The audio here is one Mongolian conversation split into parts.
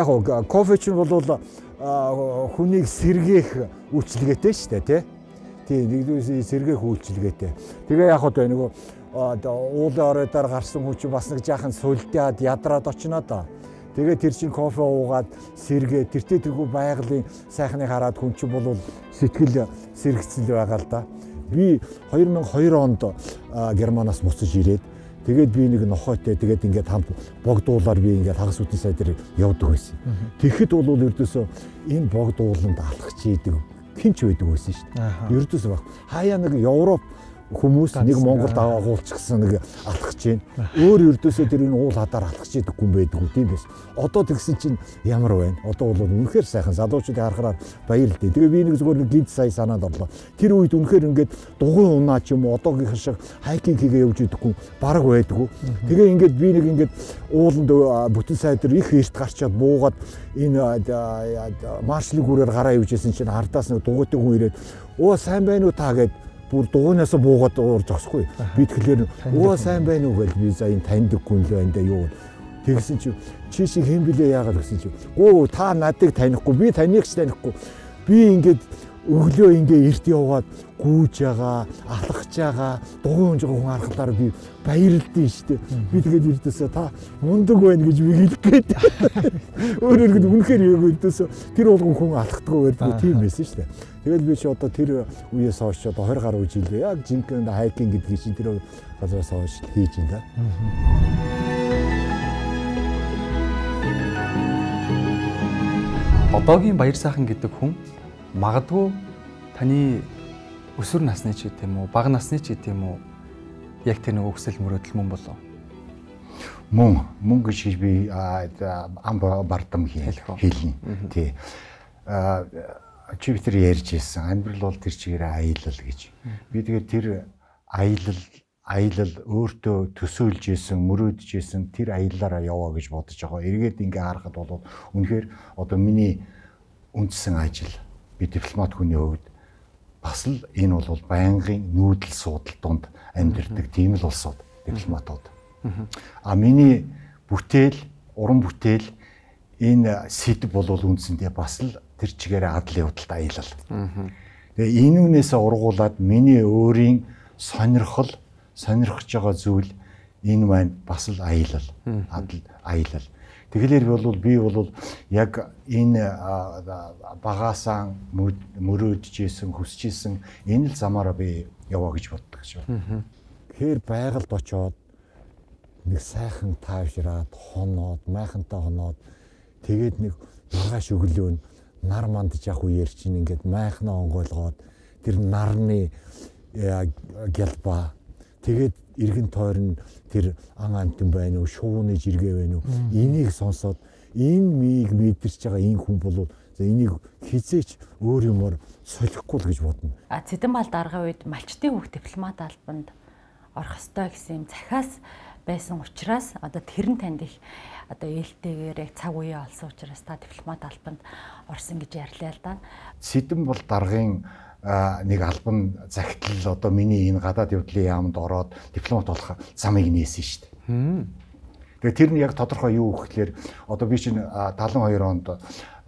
яг гоо кофе ч бол хүнийг сэргээх үйлчилгээтэй шүү дээ тий. Тий нэгдүгээр сэргээх үйлчилгээтэй. Тэгээ яг одоо нөгөө уулын оройдоор гарсан хүн чинь бас нэг жаахан сулдаад ядраад очино да. Тэгээ тэр чинь кофе уугаад сэргээ тэртээ тэргүй байгалийн сайхныг хараад хүн чинь бол сэтгэл сэрэгцэл байгаа л да. Би 2002 онд Германаас буцаж ирээд тэгээд би нэг нохойтой тэгээд ингээд хамт богдуулаар би ингээд хагас үтэн сай дээр явдаг байсан. Тэгэхэд бол ердөөсөө энэ богдууланд алхаж идэг хинч байдаг байсан шүү дээ. Ердөөсөө баг. Хаяа нэг Европ хүмүүс нэг Монголд агуулчихсан нэг алхаж байна. Өөр ердөөсөө тэр энэ уул хадаар алхаж идэггүй юм байдаг үү тийм биш. Одоо тэгсэн чинь ямар байна? Одоо бол үнэхээр сайхан залуучуудыг харахаар баяр л дээ. Тэгээ би нэг зүгээр нэг гинт сая санаад орлоо. Тэр үед үнэхээр ингээд дугуй унаа ч юм уу одоогийн шиг хайкинг хийгээ явж идэггүй бараг байдгүй. Тэгээ ингээд би нэг ингээд ууланд бүтэн сайдэр их эрт гарчаад буугаад энэ маршлын гүрээр гараа явжсэн чинь хардаас нэг дугуйтай хүн ирээд оо сайн байна уу та гэд бүр дугуйнаас буугаад уурж зогсохгүй. Би тэгэхээр ууа сайн байна уу гэж би за энэ таньдаггүй л да юу. Тэгсэн чи чи шиг хэм блэ яагаад гэсэн чи. Гөө та надыг танихгүй би таныг ч танихгүй. Би ингээд өглөө ингээ эрт яваад гүүж байгаа, алхаж байгаа, дугуй унж байгаа хүн харахаар би баярлдیں штэ. Би тэгээд эрдээсээ та мундаг байна гэж би хэлэх гээд. Өөрөөр хэлбэл үнэхээр яг эрдээсээ тэр болгон хүн алхдаггүй байдаг тийм байсан штэ. Тэгээд би чи одоо тэр үеэс хойш одоо 20 гаруй жил яг жинхэнэ хайкинг гэдгийг чинь тэр газраас хойш хийж байна. Одоогийн баяр сайхан гэдэг хүн магадгүй таны өсвөр насны ч гэдэг юм уу, бага насны ч гэдэг юм уу яг тэр нэг өсөл мөрөөдөл мөн болов. Мөн мөн гэж би ам бардам хэлнэ. Тий. Чи бид нар ярьж ирсэн. Амьдрал бол тэр чигээр аялал гэж. Би тэгээд тэр аялал аялал өөртөө төсөөлж исэн, мөрөөдж исэн тэр аяллаараа яваа гэж бодож байгаа. Эргээд ингээ харахад бол үнэхээр одоо миний үндсэн ажил би дипломат хүний хувьд бас л энэ бол байнгын нүүдэл суудал донд амьдардаг тийм л улсууд дипломатууд. А миний бүтээл, уран бүтээл энэ сэдв бол үндсэндээ бас л тэр чигээр адлын худалд аялал. Тэгээ энүүнээс ургуулад миний өөрийн сонирхол, сонирхож байгаа зүйл энэ маань бас л аялал, адал аялал. Тэгэхээр бол би бол яг энэ багаасаа хүсэж исэн энэ л замаараа би яваа гэж боддог шүү. Тэгэхээр байгальд очоод нэг сайхан таавшраад хоноод, майхантай хоноод тэгээд нэг маргааш өглөө нар мандж явах үеэр чинь ингээд майхнаа онгойлгоод тэр нарны гялба тэгээд эргэн тойрон тэр ан амтан байна уу, шууны жиргээ байна уу? Энийг сонсоод энэ мийг мэдэрч байгаа энэ хүн бол за энийг хизээч өөр юмор солихгүй л гэж бодно. А Цэдэн бал даргын үед малчтын хүүхд дипломат албанд орох ёстой гэсэн юм захиас байсан учраас одоо тэр нь танд их одоо ээлтэйгээр яг цаг үеэ олсон учраас та дипломат албанд орсон гэж ярьлаа л да. Цэдэн бол даргын нэг албан загтал одоо миний энэ гадаад явдлын яамд ороод дипломат болох замыг нээсэн шүү дээ. Тэгээ тэр нь яг тодорхой юу гэхээр одоо би чинь 72 онд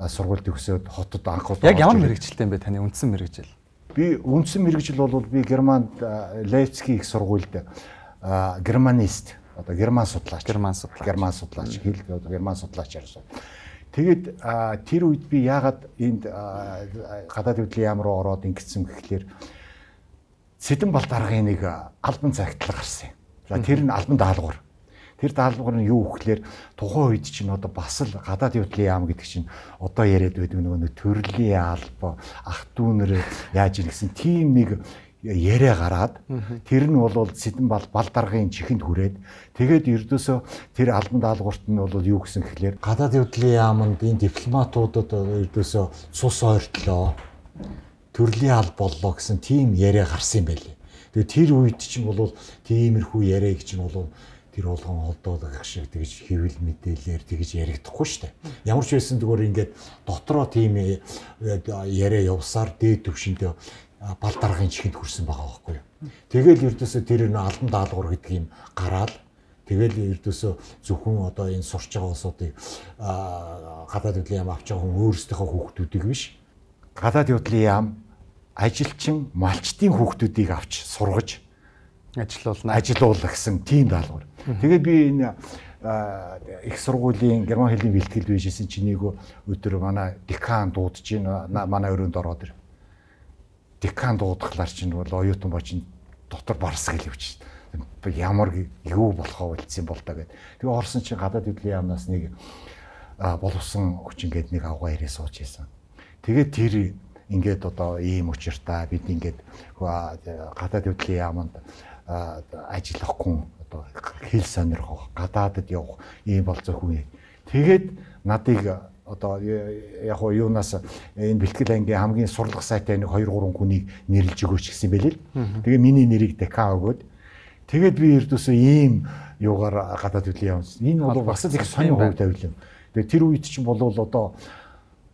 сургуульд төгсөөд хотод анх удаа Яг ямар мэрэгчлээ юм бэ таны үндсэн мэрэгжил? Би үндсэн мэрэгжил бол би Германд Лейпциг их сургуульд германист одоо герман судлаач герман судлаач герман судлаач хэл герман судлаач ярьсан. Тэгээд тэр үед би яагаад энд гадаад хөдлийн яам руу ороод ингэсэн гэхлээр Сэдэн бал даргын нэг албан цагтлаг гарсан юм. За тэр нь албан даалгавар. Тэр даалгавар нь юу гэхлээр тухайн үед чинь одоо бас л гадаад хөдлийн яам гэдэг чинь одоо яриад байдаг нөгөө төрлийн алба ах дүүнэр яаж ийн гэсэн тийм нэг яриа гараад тэр нь бол Сэдэн бал бал даргын чихэнд хүрээд тэгээд ердөөсөө тэр албан даалгаварт нь бол юу гэсэн гэхлээр гадаад явдлын яамд энэ дипломатуудад ердөөсөө цус ойртлоо төрлийн алба боллоо гэсэн тийм яриа гарсан юм байлээ. Тэгээд тэр үед чинь бол тиймэрхүү яриаг чинь бол тэр болгон холдоолох шиг тэгж хэвэл мэдээлэлээр тэгж яригдахгүй шүү дээ. Ямар ч байсан зүгээр ингээд дотроо тийм яриа явсаар дээд төвшөндөө бал даргын чихэнд хүрсэн байгаа байхгүй юу. Тэгэл ердөөсөө тэр нь албан даалгавар гэдэг юм гараад Тэгэл ердөөсөө зөвхөн одоо энэ сурч байгаа улсуудыг гадаад хөдлийн яам авч байгаа хүн өөрсдийнхөө хүүхдүүдийг биш. Гадаад хөдлийн яам ажилчин малчтын хүүхдүүдийг авч сургаж ажилуулна. Ажилуулна гэсэн тийм даалгавар. Тэгээд би энэ их сургуулийн герман хэлний бэлтгэл bijсэн чинь нэг өдөр манай декан дуудаж байна. Манай өрөөнд ороод ир. Декан дуудахлаар чинь бол оюутан бочин дотор барсгал явж байна ямар юу болохоо үлдсэн бол та гэд. Тэгээ орсон чинь гадаад хөдлийн яамнаас нэг боловсон хүчин гээд нэг авгаа ирээ сууж ийсэн. Тэгээд тэр ингээд одоо ийм учиртай бид ингээд гадаад хөдлийн яамд ажиллах хүн одоо хэл сонирхох гадаадд явах ийм болцоо хүн. Тэгээд надыг одоо яг уу юунаас энэ бэлтгэл ангийн хамгийн сурлах сайтай нэг 2 3 хүнийг нэрлж өгөөч гэсэн юм байл л. Тэгээ миний нэрийг декан өгөөд Тэгээд би ердөөсөө ийм юугаар гадаад хөдлийн явсан. Энэ бол бас их сонин хувь тавил юм. Тэгээд тэр үед чинь бол одоо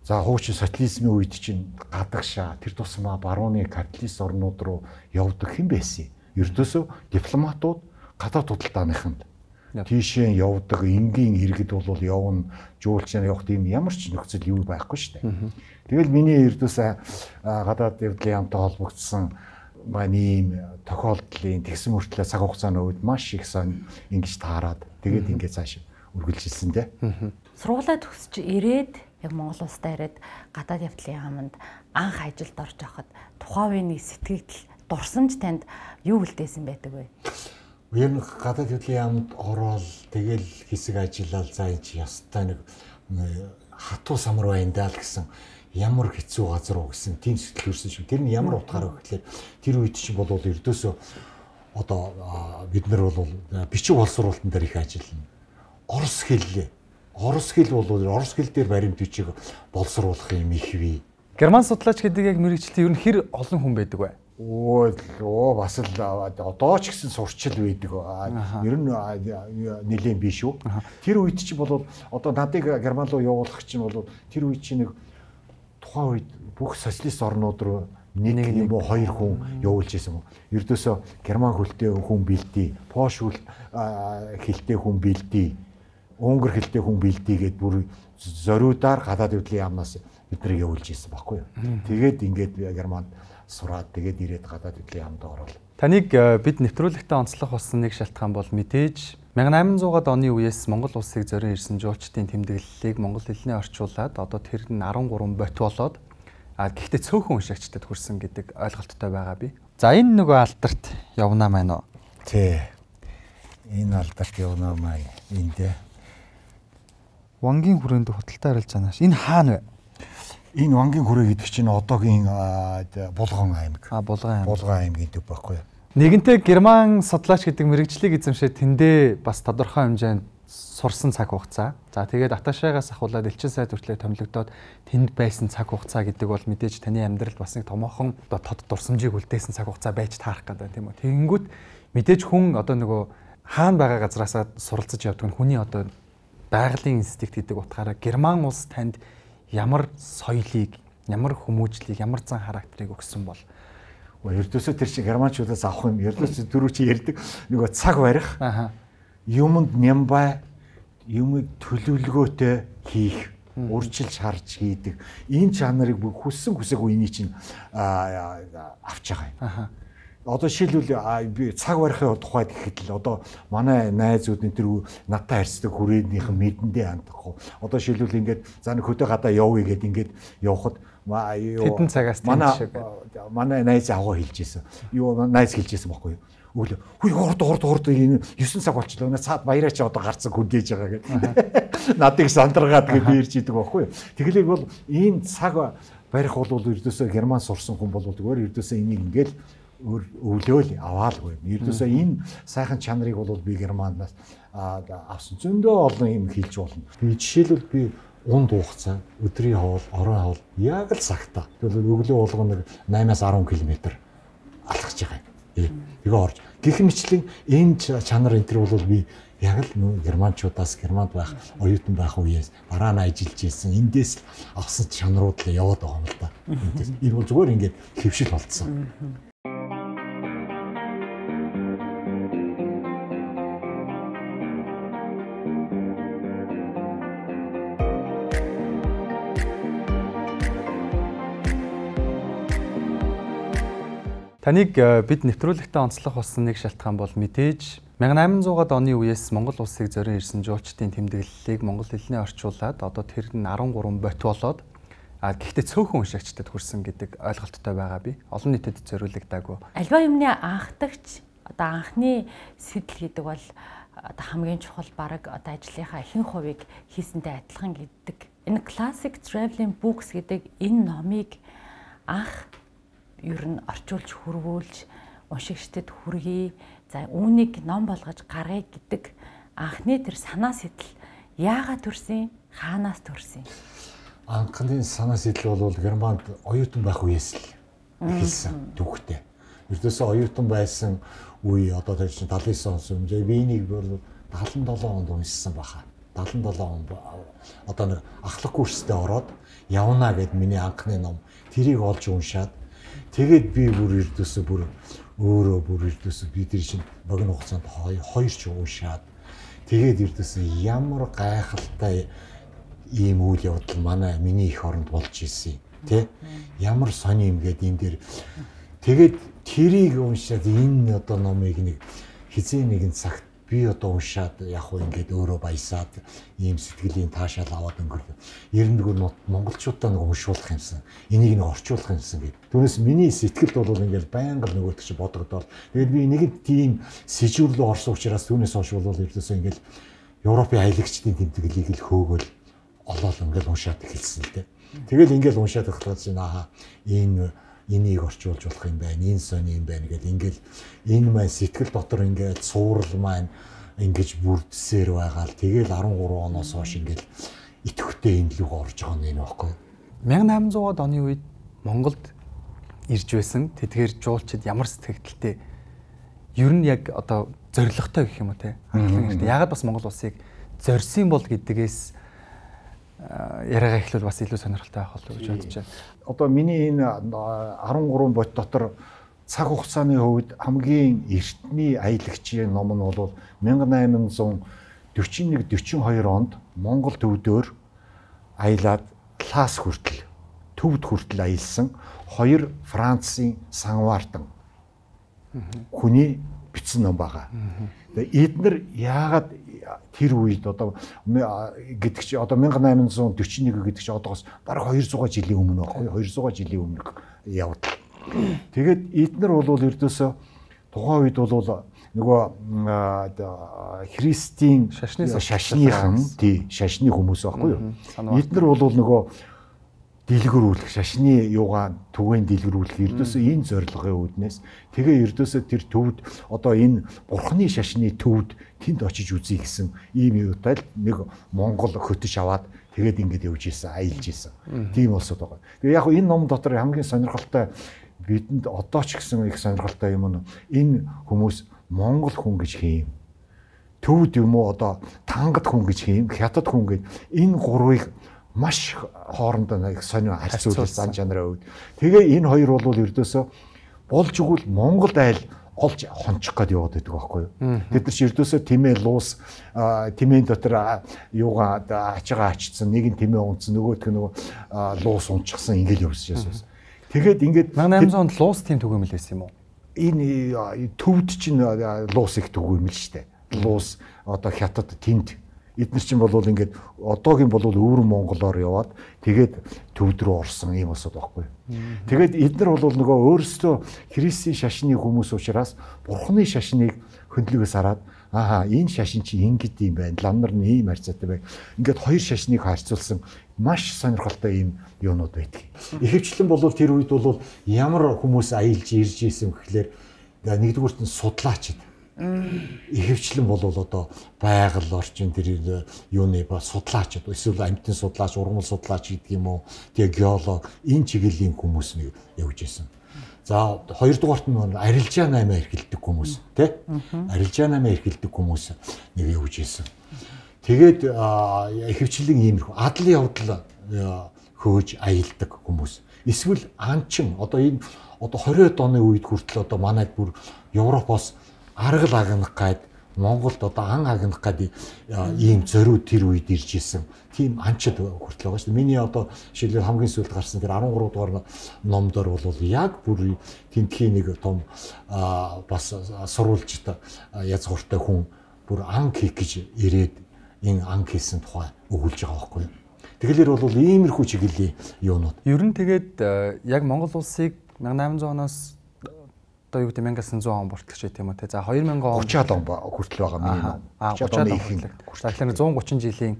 за хуучин социализмын үед чинь гадагшаа тэр тусмаа барууны капиталист орнууд руу явдаг хэн байсан юм? Ердөөсөө дипломатууд гадаад худалдааныханд тийшээ явдаг энгийн иргэд бол явна жуулчаар явах тийм ямар ч нөхцөл юу байхгүй шүү дээ. Тэгэл миний ердөөсөө гадаад явдлын яамтай холбогдсон маань ийм тохиолдлын тэгсэн мөртлөө цаг хугацааны үед маш их сон ингэж таарад тэгээд ингээд цааш үргэлжилсэн дээ. Сургуулаа төгсч ирээд яг Монгол улстай ирээд гадаад явдлын яамд анх ажилд орж байхад тухайн үеийн сэтгэл дурсамж танд юу үлдээсэн байдаг вэ? Ер нь гадаад явдлын яамд ороод тэгэл хэсэг ажиллаад за энэ чи ястай нэг хатуу самар байна даа л гэсэн ямар хэцүү газар уу гэсэн тийм сэтгэл төрсэн шүү. Тэр нь ямар утгаараа гэхэлэр тэр үед чинь бол ердөөсөө одоо бид нар бол бичиг боловсруулалтын дээр их ажиллана. Орос хэл Орос хэл бол Орос хэл дээр баримт бичиг боловсруулах юм их бий. Герман судлаач гэдэг яг мэрэгчлээ ер нь хэр олон хүн байдаг вэ? Оо оо бас л одоо ч гэсэн сурчил байдаг. Ер нь нэлийн биш үү. Тэр үед чи бол одоо надыг герман руу явуулах чинь бол тэр үед чи нэг тухайн үед бүх социалист орнууд руу нэг юм уу хоёр хүн явуулж исэн юм. Ердөөсөө герман хөлтэй хүн бэлдээ, пош хөл хэлтэй хүн бэлдээ, унгар хэлтэй хүн бэлдээ гэд бүр зориудаар гадаад хөдлийн яамнаас бид нар явуулж исэн баггүй юу. Тэгээд ингээд германд сураад тэгээд ирээд гадаад хөдлийн яамд орол. Таныг бид нэвтрүүлэгтээ онцлох болсон нэг шалтгаан бол мэдээж 1800-аад оны үеэс Монгол улсыг зорин ирсэн жуулчдын тэмдэглэлийг монгол хэлний орчуулад одоо тэр нь 13 бот болоод а гэхдээ цөөхөн уншигчдад хүрсэн гэдэг ойлголттой байгаа би. За энэ нөгөө алдарт явнаа маань уу? Тий. Энэ алдарт явнаа маань энэ дээ. Вангийн хүрээнд худалдаа харилж байгаа нааш. Энэ хаана вэ? Энэ Вангийн хүрээ гэдэг чинь одоогийн Булган аймаг. А Булган аймаг. Булган аймгийн төв байхгүй юу? Нэгэнтээ герман судлаач гэдэг мэрэгжлийг эзэмшээд тэндээ бас тодорхой хэмжээнд сурсан цаг хугацаа. За тэгээд Аташаагаас ахуулаад элчин сайд хүртлээр томилогдоод тэнд байсан цаг хугацаа гэдэг бол мэдээж таны амьдралд бас нэг томоохон одоо тод дурсамжийг үлдээсэн цаг хугацаа байж таарах гэдэг тийм үү. Тэгэнгүүт мэдээж хүн одоо нөгөө хаана байгаа газраасаа суралцж явдаг нь хүний одоо байгалийн инстинкт гэдэг утгаараа герман улс танд ямар соёлыг, ямар хүмүүжлийг, ямар зан характерыг өгсөн бол Ердөөсөө тэр чинь германчуудаас авах юм. Ердөөсөө дөрөв чи ярьдаг нөгөө цаг барих. Аа. Юмд нямбай юмыг төлөвлөгөөтэй хийх урьдчилж харж хийдэг. Энэ чанарыг хүссэн хүсээгүй эний чинь авч байгаа юм. Аа. Одоо шилбэл би цаг барихын тухайд гэхэд л одоо манай найзууд энэ тэр надтай харьцдаг хүрээнийхэн мэдэндээ хандахгүй. Одоо шилбэл ингээд за нэг хөдөө гадаа явъя гэд ингээд явхад Хэдэн цагаас тийм шиг манай найз аваа хэлж ирсэн. Юу найз хэлж ирсэн байхгүй юу? Өглөө хүй урд урд урд энэ 9 цаг болчихлоо. Цаад баяраа чи одоо гарцсан хүндээж байгаа гэдэг. Надыг сандраад гэж би ирж идэг байхгүй юу? Тэгэлэг бол энэ цаг барих бол ердөөсөө герман сурсан хүн бол зүгээр ердөөсөө энийг ингээл өвлөөл аваалгүй. Ердөөсөө энэ сайхан чанарыг бол би германаас авсан. Зөндөө олон юм хэлж болно. Би жишээлбэл би унд хугацаа өдрийн хоол, орон хоол яг л цагтаа. Тэгвэл өглөө болгоно 8-аас 10 км алхаж байгаа юм. Тэгээ орж. Гэх мэтлэн энэ чанар энэ төр бол би яг л нөө германчуудаас германд байх оюутан байх үеэс бараа нь ажиллаж ирсэн эндээс авсан чанарууд л яваад байгаа юм л да. Эндээс энэ бол зүгээр ингээд хөвшил болцсон. Таныг э, бид нэвтрүүлэгтээ онцлох болсон нэг шалтгаан бол мэдээж 1800-аад оны үеэс Монгол улсыг зорин ирсэн жуулчдын тэмдэглэлийг монгол хэлний орчуулад одоо тэр нь 13 бот болоод а гэхдээ цөөхөн уншигчдад хүрсэн гэдэг ойлголттой байгаа би. Олон нийтэд зориулагдаагүй. Альва юмны анхдагч одоо анхны сэтэл гэдэг бол одоо хамгийн чухал баг одоо ажлынхаа ихэнх хувийг хийсэнтэй адилхан гэдэг. Энэ classic traveling books гэдэг энэ номыг анх ер нь орчуулж хөрвүүлж уншигчдад хүргэе. За үүнийг ном болгож гаргая гэдэг анхны тэр санаа сэтэл яагаад төрсөн? Хаанаас төрсөн? анхны санаа сэтэл бол Германд оюутан байх үеэс л эхэлсэн түүхтэй. Ердөөсөө оюутан байсан үе одоо тэр чинь 79 он сүмжээ Венийг бол 77 онд уншсан баха. 77 он одоо нэг ахлах курстэй ороод явна гэд миний анхны ном тэрийг олж уншаад тэгээд би бүр ердөөсөө бүр өөрөө бүр ердөөсөө би тэр чинь богино хугацаанд хоёр ч уншаад тэгээд ердөөсөө ямар гайхалтай ийм үйл явдал манай миний их оронд болж исэн тий ямар сони юм гээд энэ дэр тэгээд тэрийг уншаад энэ одоо номыг нэг хизээ нэгэн цагт би одоо уншаад яг хөө ингээд өөрөө баясаад ийм сэтгэлийн таашаал аваад өнгөрлөө. Ерөнхийдөө монголчуудаа нэг уншуулах юмсан. Энийг нэг орчуулах юмсан гэдэг. Түүнээс миний сэтгэлд бол ингээд байнга нөгөөт чи бодогдоод тэгээд би нэг тийм сэжүүрлөө орсон учраас түүнээс хойш бол ердөөсөө ингээд Европын аялагчдын тэмдэглэлийг л хөөгөл олоод ингээл уншаад эхэлсэн л дээ. Тэгэл ингээл уншаад эхлээд чинь аа энэ энийг орчуулж болох юм байна, энэ сони юм байна гэдэг ингээл энэ маань сэтгэл дотор ингээд суурал маань ингэж бүрдсээр байгаа л тэгэл 13 оноос хойш ингээл итгэвтэй энэ лүг орж байгаа юм байна 1800-аад оны үед Монголд ирж байсан. Тэдгээр жуулчид ямар сэтгэлдэлтэй ер нь яг одоо зоригтой гэх юм уу те. Яагаад бас Монгол улсыг зорьсон бол гэдгээс яриагаа эхлүүл бас илүү сонирхолтой байх болов уу гэж бодож байна. Одоо миний энэ 13 бот дотор цаг хугацааны хувьд хамгийн эртний аялагчийн ном нь бол 1841 42 онд Монгол төвдөр аялаад Лас хүртэл төвд хүртэл аялсан хоёр Францын санваартан хүний бичсэн ном байгаа. Эднэр яагаад тэр үед одоо гэдэг чи одоо 1841 гэдэг чи одоогоос бараг 200 жилийн өмнө байхгүй 200 жилийн өмнөх явдал. Тэгээд эднэр бол ердөөсөө тухайн үед бол нөгөө христийн шашныхан тий шашны хүмүүс байхгүй юу. Эднэр бол нөгөө дэлгэрүүлэх шашны юугаа түгээн дэлгэрүүлэх ердөөсөө энэ зорилгын үүднээс тэгээ ердөөсөө тэр төвд одоо энэ бурхны шашны төвд тэнд очиж үзье гэсэн ийм юутай л нэг Монгол хөтөж аваад тэгээд ингэж явж исэн аялж исэн. Тийм болсод байгаа. Тэгээ яг энэ ном дотор хамгийн сонирхолтой бидэнд одоо ч гэсэн их сонирхолтой юм нь энэ хүмүүс Монгол хүн гэж хийм. Төвд юм уу одоо тангад хүн гэж хийм, хятад хүн гэж энэ гурвыг маш хоорондоо нэг сонио харьцуулах зан чанараа өгд. Тэгээ энэ хоёр бол ердөөсөө болж игэл Монгол айл олж хончих гээд яваад байдаг байхгүй юу. Бид нар ч ердөөсөө тэмээ луус тэмээн дотор юугаа ачгаа ачсан нэг нь тэмээ унцсан нөгөөх нь нөгөө луус унчихсан ингээл явж яасан. Тэгээд ингээд 1800 онд луус тим түгээмэл байсан юм уу? Энэ төвд чинь луус их түгээмэл штэ. Луус одоо хятад тэнд эдгээр чинь бол ингээд одоогийн бол өвөр Монголоор яваад тэгээд төвд рүү орсон юм осод байхгүй. Тэгээд эдгээр бол нөгөө өөрсдөө Христийн шашны хүмүүс учраас Бурхны шашныг хөндлөгөөс хараад ааха энэ шашин чи ингэд юм байна. Лам нар нь ийм харьцаатай бай. Ингээд хоёр шашныг харьцуулсан маш сонирхолтой юм юунууд байдаг. Ихэвчлэн бол тэр үед бол ямар хүмүүс аялж ирж исэн гэхлээр нэгдүгürt нь судлаачид ихэвчлэн бол одоо байгаль орчин тэр юуны ба судлаачд эсвэл амьтын судлаач, ургамал судлаач гэдэг юм уу, тэгээ геолог энэ чиглэлийн хүмүүс нэг явж исэн. За хоёрдугаарт нь арилжаа 8 эрхэлдэг хүмүүс тий? Арилжаа 8 эрхэлдэг хүмүүс нэг явж исэн. Тэгээд ихэвчлэн иймэрхүү адлын явдал хөөж аялдаг хүмүүс. Эсвэл анчин одоо энэ одоо 20-д оны үед хүртэл одоо манайд бүр Европоос аргал агнах гад Монголд одоо ан агнах гэдэг ийм зориуд тэр үед ирж исэн. Тийм анчид хүртэл байгаа шүү дээ. Миний одоо жишээлбэл хамгийн сүүлд гарсан тэр 13 дугаар номдор бол яг бүр тентхийн нэг том бас сурвалжт язгууртай хүн бүр ан хийх гэж ирээд энэ ан хийсэн тухай өгүүлж байгаа байхгүй юу? Тэгэлэр бол иймэрхүү чиглэлийн юунууд. Ер нь тэгээд яг Монгол улсыг 1800 оноос одоо юу гэдэг 1900 он хүртэл ч тийм үү те. За 2000 он 30-аад он хүртэл байгаа миний ном. Аа 30-аад он хүртэл. За тэгэхээр 130 жилийн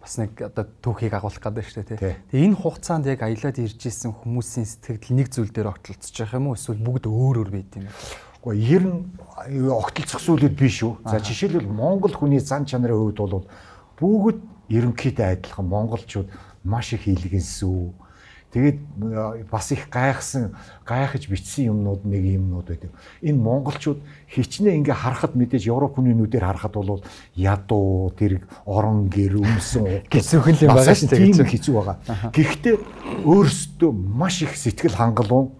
бас нэг одоо түүхийг агуулах гэдэг шүү дээ тий. Тэгээ энэ хугацаанд яг аялаад ирж исэн хүмүүсийн сэтгэл нэг зүйл дээр огтлцож байгаа юм уу эсвэл бүгд өөр өөр байд юм? Гэхдээ ер нь огтлцох зүйлүүд биш үү. За жишээлбэл Монгол хүний зан чанарын хувьд бол бүгд ерөнхийдөө адилхан монголчууд маш их хийлгэнсүү Тэгээд бас их гайхсан гайхаж бичсэн юмнууд нэг юмнууд байдаг. Энэ монголчууд хичнээн ингээ харахад мэдээж Европ хүний нүдээр харахад бол ядуу тэр орон гэр өмсөн хэцүүхэн юм байгаа шүү дээ. Тийм хэцүү байгаа. Гэхдээ өөрсдөө маш их сэтгэл хангалуун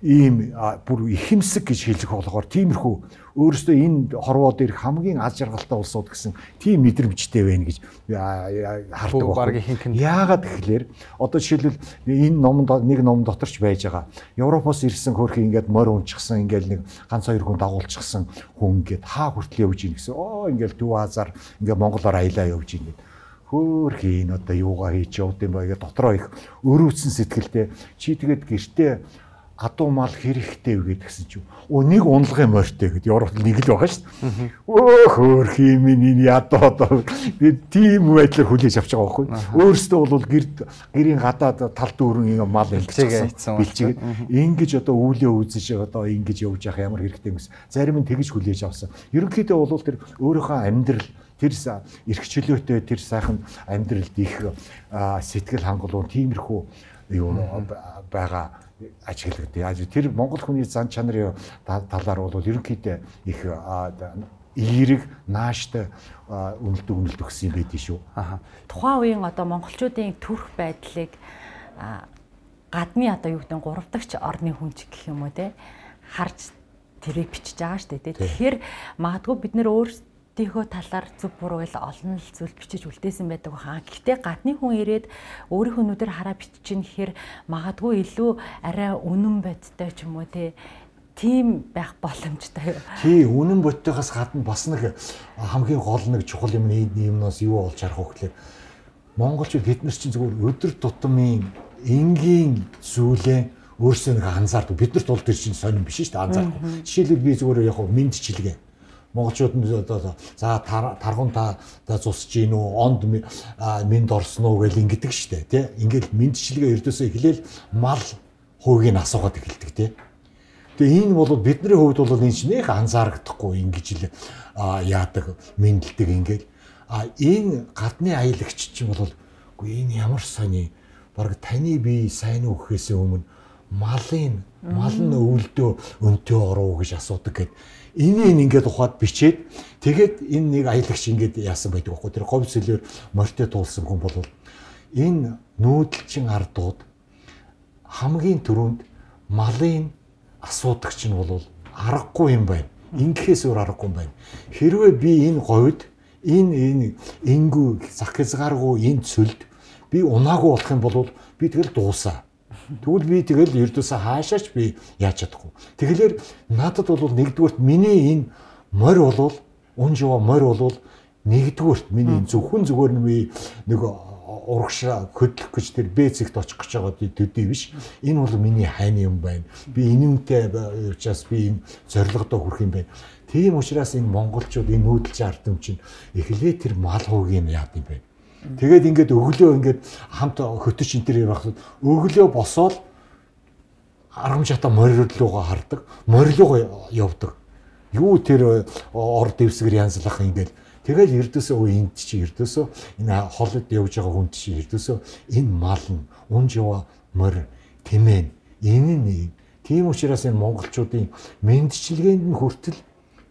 ийм бүр ихэмсэг гэж хэлэх болохоор тиймэрхүү өөрөөсөө энэ хорвоо дээр хамгийн аз жаргалтай улсууд гэсэн тийм мэдрэмжтэй байна гэж хардаг байна. Яагаад гэхлээр одоо жишээлбэл энэ номонд нэг ном доторч байж байгаа. Европоос ирсэн хөрх ингээд морь унчихсан ингээд нэг ганц хоёр хүн дагуулчихсан хүн ингээд хаа хүртэл явж ийн гэсэн. Оо ингээд Төв Азар ингээд Монголоор аялаа явж ийн гэдэг хөөх энэ одоо юугаа хийж явд юм ба гэж дотроо их өрөвцөн сэтгэлтэй чи тэгээд гэртээ адуу мал хэрэгтэй вэ гэдгсэн чинь өө нэг унлагын морьтой гэд Европт нэг л байгаа шүү дээ. Өө хөөх юм энэ ядуу одоо тийм байдлаар хүлээж авч байгаа байхгүй. Өөрөөсөө бол гэр гэрийн гадаад тал дүүрэн мал илгэсэн бэлчигэд ингэж одоо үүлээ үзэж одоо ингэж явж явах ямар хэрэгтэй юм гэсэн. Зарим нь тэгж хүлээж авсан. Ерөнхийдөө бол тэр өөрийнхөө амьдрал тэр эрхчлөөтэй тэр сайхан амьдралд их сэтгэл хангалуун тиймэрхүү юу байгаа ажиглагдъя. Тэр монгол хүний зан чанарын талаар бол ерөнхийдөө их эерэг нааштай үнэлдэг үнэлт өгсөн юм байдгийг шүү. Аа. Тухайн үеийн одоо монголчуудын төрх байдлыг гадны одоо юу гэдэг нь гуравдагч орны хүнч гэх юм уу те харж тэрийг бичиж байгаа шүү дээ. Тэгэхээр магадгүй бид нэр өөрсдөө өөртөөхөө талаар зөв буруу л олон л зүйл бичиж үлдээсэн байдаг хаа. Гэхдээ гадны хүн ирээд өөрийнхөө нүдээр хараа бичиж гэхээр магадгүй илүү арай үнэн бодтой ч юм уу те тийм байх боломжтой юу? Тий, үнэн бодтойгоос гадна бас нэг хамгийн гол нэг чухал юм нэг юмнаас юу болж харах вэ гэхээр монголчууд бид нар чинь зүгээр өдөр тутмын энгийн зүйлээ өөрсөө нэг анзаардаг. Биднэрт бол тэр чинь сонирн биш шүү дээ анзаарахгүй. Жишээлбэл би зүгээр яг мэдчилгээ монголчууд нь одоо за таргун та зусж гин үү онд минд орсон уу гэж ингэдэг штэ тий ингээл мэдчилгээ ердөөсөө эхлээл мал хуугийг асуугаад эхэлдэг тий Тэгээ энэ бол бидний хувьд бол энэ чинь их анзаарагдахгүй ингэж л яадаг мэдлдэг ингээл. А энэ гадны аялагч чинь бол үгүй энэ ямар сони баг таны бие сайн уу гэхээс өмнө малын мал нь өвөлдөө өнтөө ороо гэж асуудаг гэдэг Энийг ингээд ухаад бичээд тэгээд энэ нэг аялагч ингээд яасан байдаг байхгүй тэр говь сэлээр морьтой туулсан хүн бол энэ нүүдэлчин ардууд хамгийн түрүүнд малын асуудагч нь бол аргагүй юм байна. Ингэхээс өөр аргагүй юм байна. Хэрвээ би энэ говьд энэ энэ энгүү зах хязгааргүй энэ цөлд би унаагүй болох юм бол би тэгэл дуусаа Тэгвэл би тэгэл ердөөсөө хаашаач би яаж чадахгүй. Тэгэхээр надад бол нэгдүгürt миний энэ морь болвол унжива морь болвол нэгдүгürt миний зөвхөн зүгээр нэг урагшаа хөдлөх гэж тэр бэцэгт очих гэж байгаа төдий биш. Энэ бол миний хайны юм байна. Би инүүнтэй учраас би энэ зорилгодоо хүрэх юм байна. Тийм учраас энэ монголчууд энэ нүүдэлч ард юм чинь эхлээ тэр мал хуугийн яад юм байна Тэгээд ингээд өглөө ингээд хамт хөтөч энэ төр явахад өглөө босоод аргам шата морилуугаа хардаг. Морилуугаа явдаг. Юу тэр ор дэвсгэр янзлах ингээд Тэгэл эрдөөсөө өө энд чи эрдөөсөө энэ холод явж байгаа хүн чи эрдөөсөө энэ мал нь унж ява морь тэмээн энэ нь тийм учраас энэ монголчуудын мэндчилгээнд нь хүртэл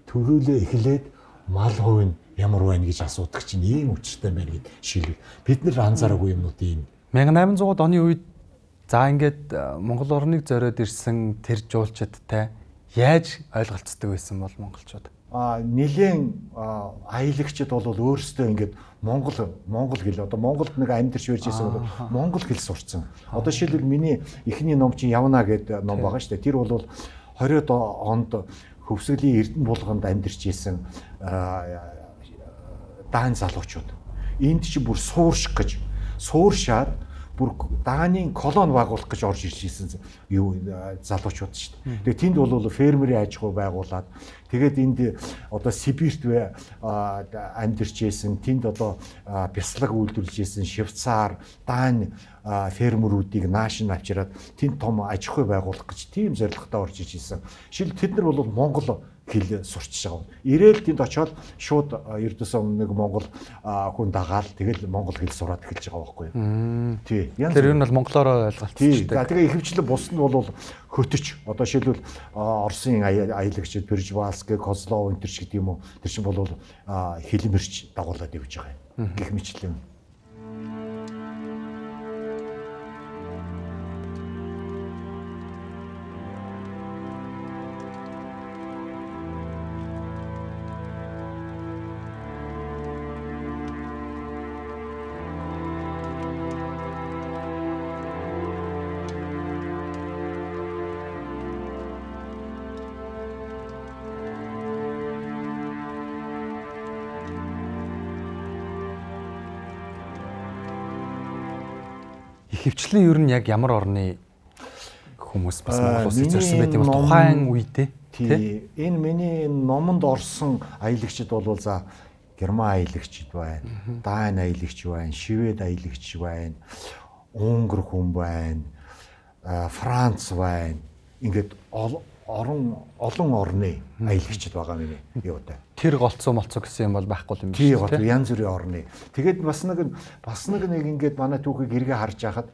төрөөлөө эхлээд мал хувь нь ямар байна гэж асуудаг чинь ийм учиртай байна гэд шилэг. Бид нэр анзаараагүй юмнууд ийм. 1800-ад оны үед за ингээд э, Монгол орныг зориод ирсэн тэр жуулчдтай яаж ойлголцдог байсан бол монголчууд? а нэгэн аялагчид бол өөрсдөө ингээд Монгол Монгол хэл одоо Монголд нэг амьдарч байж байсан бол Монгол хэл сурцсан. Одоо жишээлбэл миний эхний ном чинь Явна гэдэг ном байгаа шүү дээ. Тэр бол 20-од онд хөвсгөлийн Эрдэнэ булганд амьдарч исэн даан залуучууд. Энд чи бүр суурших гэж сууршаад бүр дааны колон байгуулах гэж орж ирж исэн юу залуучууд шүү дээ. Тэгээ тэнд бол фермерийн аж ахуй байгуулад тэгээд энд одоо Сибирт бай амьдарч исэн тэнд одоо бяцлаг үйлдвэрлэж исэн Швейцар, Дани фермерүүдийг нааш нь авчираад тэнд том аж ахуй байгуулах гэж тийм зорилготой орж иж исэн. Шил тэд нар бол Монгол хэл сурчиж байгаа. Ирээл тэнд очиод шууд ердөөсөө нэг Монгол хүн дагаал тэгэл Монгол хэл сураад эхэлж байгаа байхгүй юу. Тий. Тэр нь бол монголоор ойлголцсон. Тэгээ ихэвчлэн бус нь бол хөтөч. Одоо шилбэл Оросын аялагчид Пржвалск, Козлов энэ төр ч гэдэг юм уу. Тэр чинь бол хэлмэрч дагуулад явж байгаа юм. Гэх мэтлэн Ихэвчлэн ер нь яг ямар орны хүмүүс бас Монгол улсыг зорьсон байт юм бол тухайн үедээ тий энэ миний номонд орсон аялагчид бол за Герман аялагчид байна. Даан аялагч байна, Швед аялагч байна, Унгар хүн байна, Франц байна. Ингээд орон олон орны аялагчид байгаа юм юу та. Тэр голцоо молцоо гэсэн юм бол байхгүй юм биш үү? Тийм янз бүрийн орны. Тэгээд бас нэг бас нэг нэг ингээд манай түүхийг эргээ харж байхад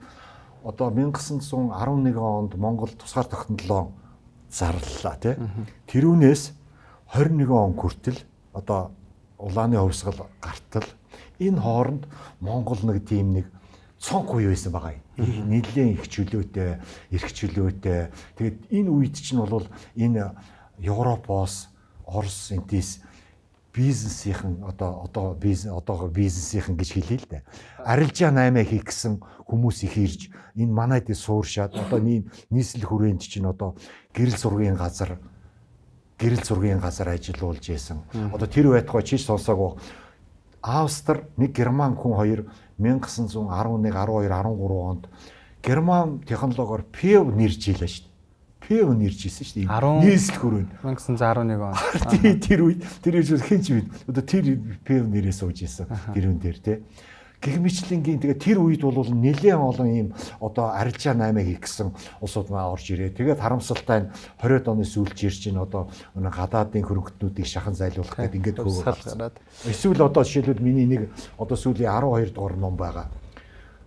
одоо 1911 онд Монгол тусгаар тогтнолоо зарлалаа тий. Тэрүүнээс 21 он хүртэл одоо улааны хувьсгал гартал энэ хооронд Монгол нэг тийм нэг цонх үе байсан байгаа юм. Нийлэн их чөлөөтэй, эрх чөлөөтэй. Тэгээд энэ үед чинь бол энэ Европоос, Орос энтис бизнесийнхэн одоо одоо бизнес одоогоор бизнесийнхэн гэж хэлээ л дээ. Арилжаа 8 хийх гэсэн хүмүүс их ирж энэ манайд сууршаад одоо нийслэл хүрээнд чинь одоо гэрэл зургийн газар гэрэл зургийн газар ажиллаулж исэн. Одоо тэр байтугай чиш сонсоогүй Австри нэг герман хүн хоёр 1911 12 13 онд герман технологиор PEV нэрж ийлээ шүү дээ. PEV нэрж исэн шүү дээ. Нийслэл хүрээнд 1911 он. Тий тэр үед тэр үед хинч үед одоо тэр PEV нэрээ сууж исэн гэрүүн дээр тий гэх мэтлэнгийн тэгээ тэр үед бол нэлээд олон ийм одоо арилжаа 8 хийх гэсэн улсууд маа орж ирээ. Тэгээд харамсалтай нь 20-од оны сүүлч ирж чинь одоо гадаадын хөрөнгөтнүүдийг шахан зайлуулах гэдэг ингээд хөөг. Эсвэл одоо жишээлбэл миний нэг одоо сүүлийн 12 дугаар ном байгаа.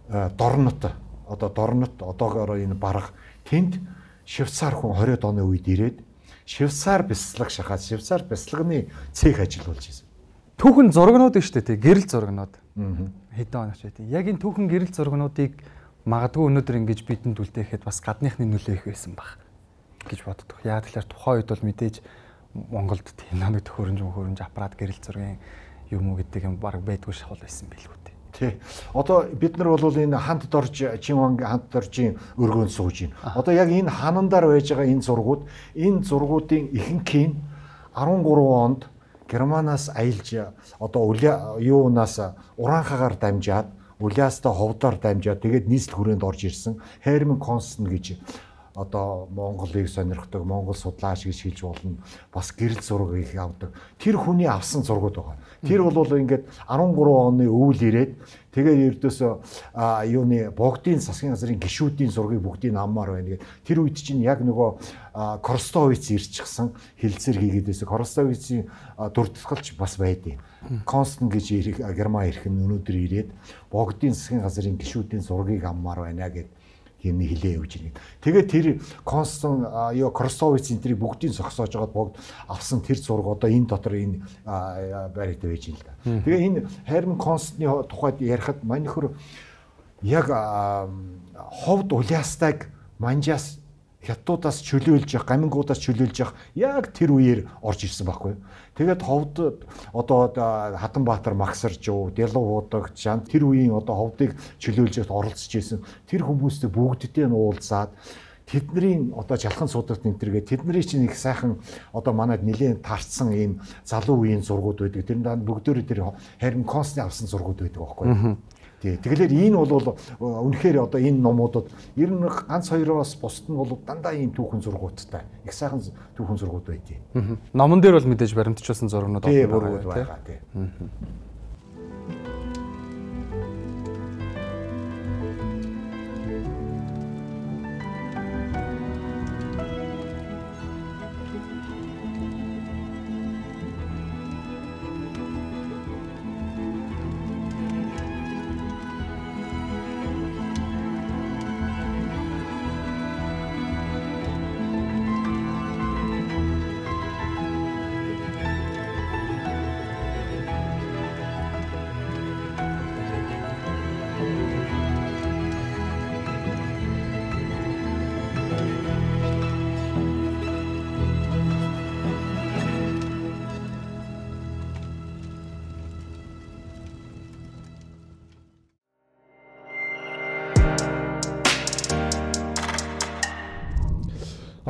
Э, Дорнот одоо Дорнот одоогоор энэ барах тэнд Швейцар хүн 20-од оны үед ирээд Швейцар бяцлаг шахаад Швейцар бяцлагны цех ажиллуулж байсан. Түүхэн зургнууд нь шүү дээ, гэрэл зургнууд. Хэдэн оноч байт. Яг энэ түүхэн гэрэл зургнуудыг магадгүй өнөөдөр ингэж бидэнд үлдээхэд бас гадныхны нөлөө их байсан баг гэж боддог. Яа тэгэхээр тухайн үед бол мэдээж Монголд тийм нэг төхөөрөмж мөхөөрөмж аппарат гэрэл зургийн юм уу гэдэг юм баг байдгүй шахал байсан билгүү дээ. Тий. Одоо бид нар бол энэ хант дорж Чинванг хант доржийн өргөнд сууж байна. Одоо яг энэ ханандар байж байгаа энэ зургууд энэ зургуудын ихэнх нь 13 онд Германаас аялж одоо юунаас ураанхагаар дамжаад Уляастай ховдоор дамжаад тэгээд нийслэл хүрээнд орж ирсэн Herman Constant гэж одоо Монголыг сонирхдаг, Монгол судлаач гэж хэлж болно. Бас гэрэл зураг их авдаг. Тэр хүний авсан зургууд байгаа. Тэр бол ингээд 13 оны өвөл ирээд тэгээд ердөөсөө юуны богдын засгийн газрын гишүүдийн зургийг бүгдийг аммаар байна гэдэг. Тэр үед чинь яг нөгөө Корстовиц ирчихсэн хилцэр хийгээд байсан. Корстовицийн дурдтгалч бас байдیں۔ Констан гэж Герман ирэх нь өнөөдөр ирээд богдын засгийн газрын гишүүдийн зургийг аммаар байна гэдэг юм хилээ явж байгаа. Тэгээд тэр Констан ёо Кросовиц энтрийг бүгдийг зогсоож байгаад богд авсан тэр зураг одоо энэ дотор энэ байртай байж юм л да. Тэгээ энэ Харин Константны тухайд ярихад маньхөр яг ховд Улиастайг манжаас хятадуудаас чөлөөлж явах, гамингуудаас чөлөөлж явах яг тэр үеэр орж ирсэн байхгүй. Тэгээд ховд одоо Хатанбаатар Максарж уу, Дэлов удаг, Жан тэр үеийн одоо ховдыг чөлөөлж явахд оролцож исэн. Тэр хүмүүстэй бүгдтэй нь уулзаад тэдний одоо жалхан судагт энтергээ тэдний чинь их сайхан одоо манайд нэлээд таарцсан ийм залуу үеийн зургууд байдаг. Тэр даанд бүгдөө тэр харин консны авсан зургууд байдаг байхгүй. Тий. Тэгэхээр энэ бол үнэхээр одоо энэ номуудад ер нь ганц хоёроос бусд нь бол дандаа ийм түүхэн зургуудтай. Их сайхан түүхэн зургууд байдیں۔ Номон дээр бол мэдээж баримтжуулсан зургууд олон байгаа тий.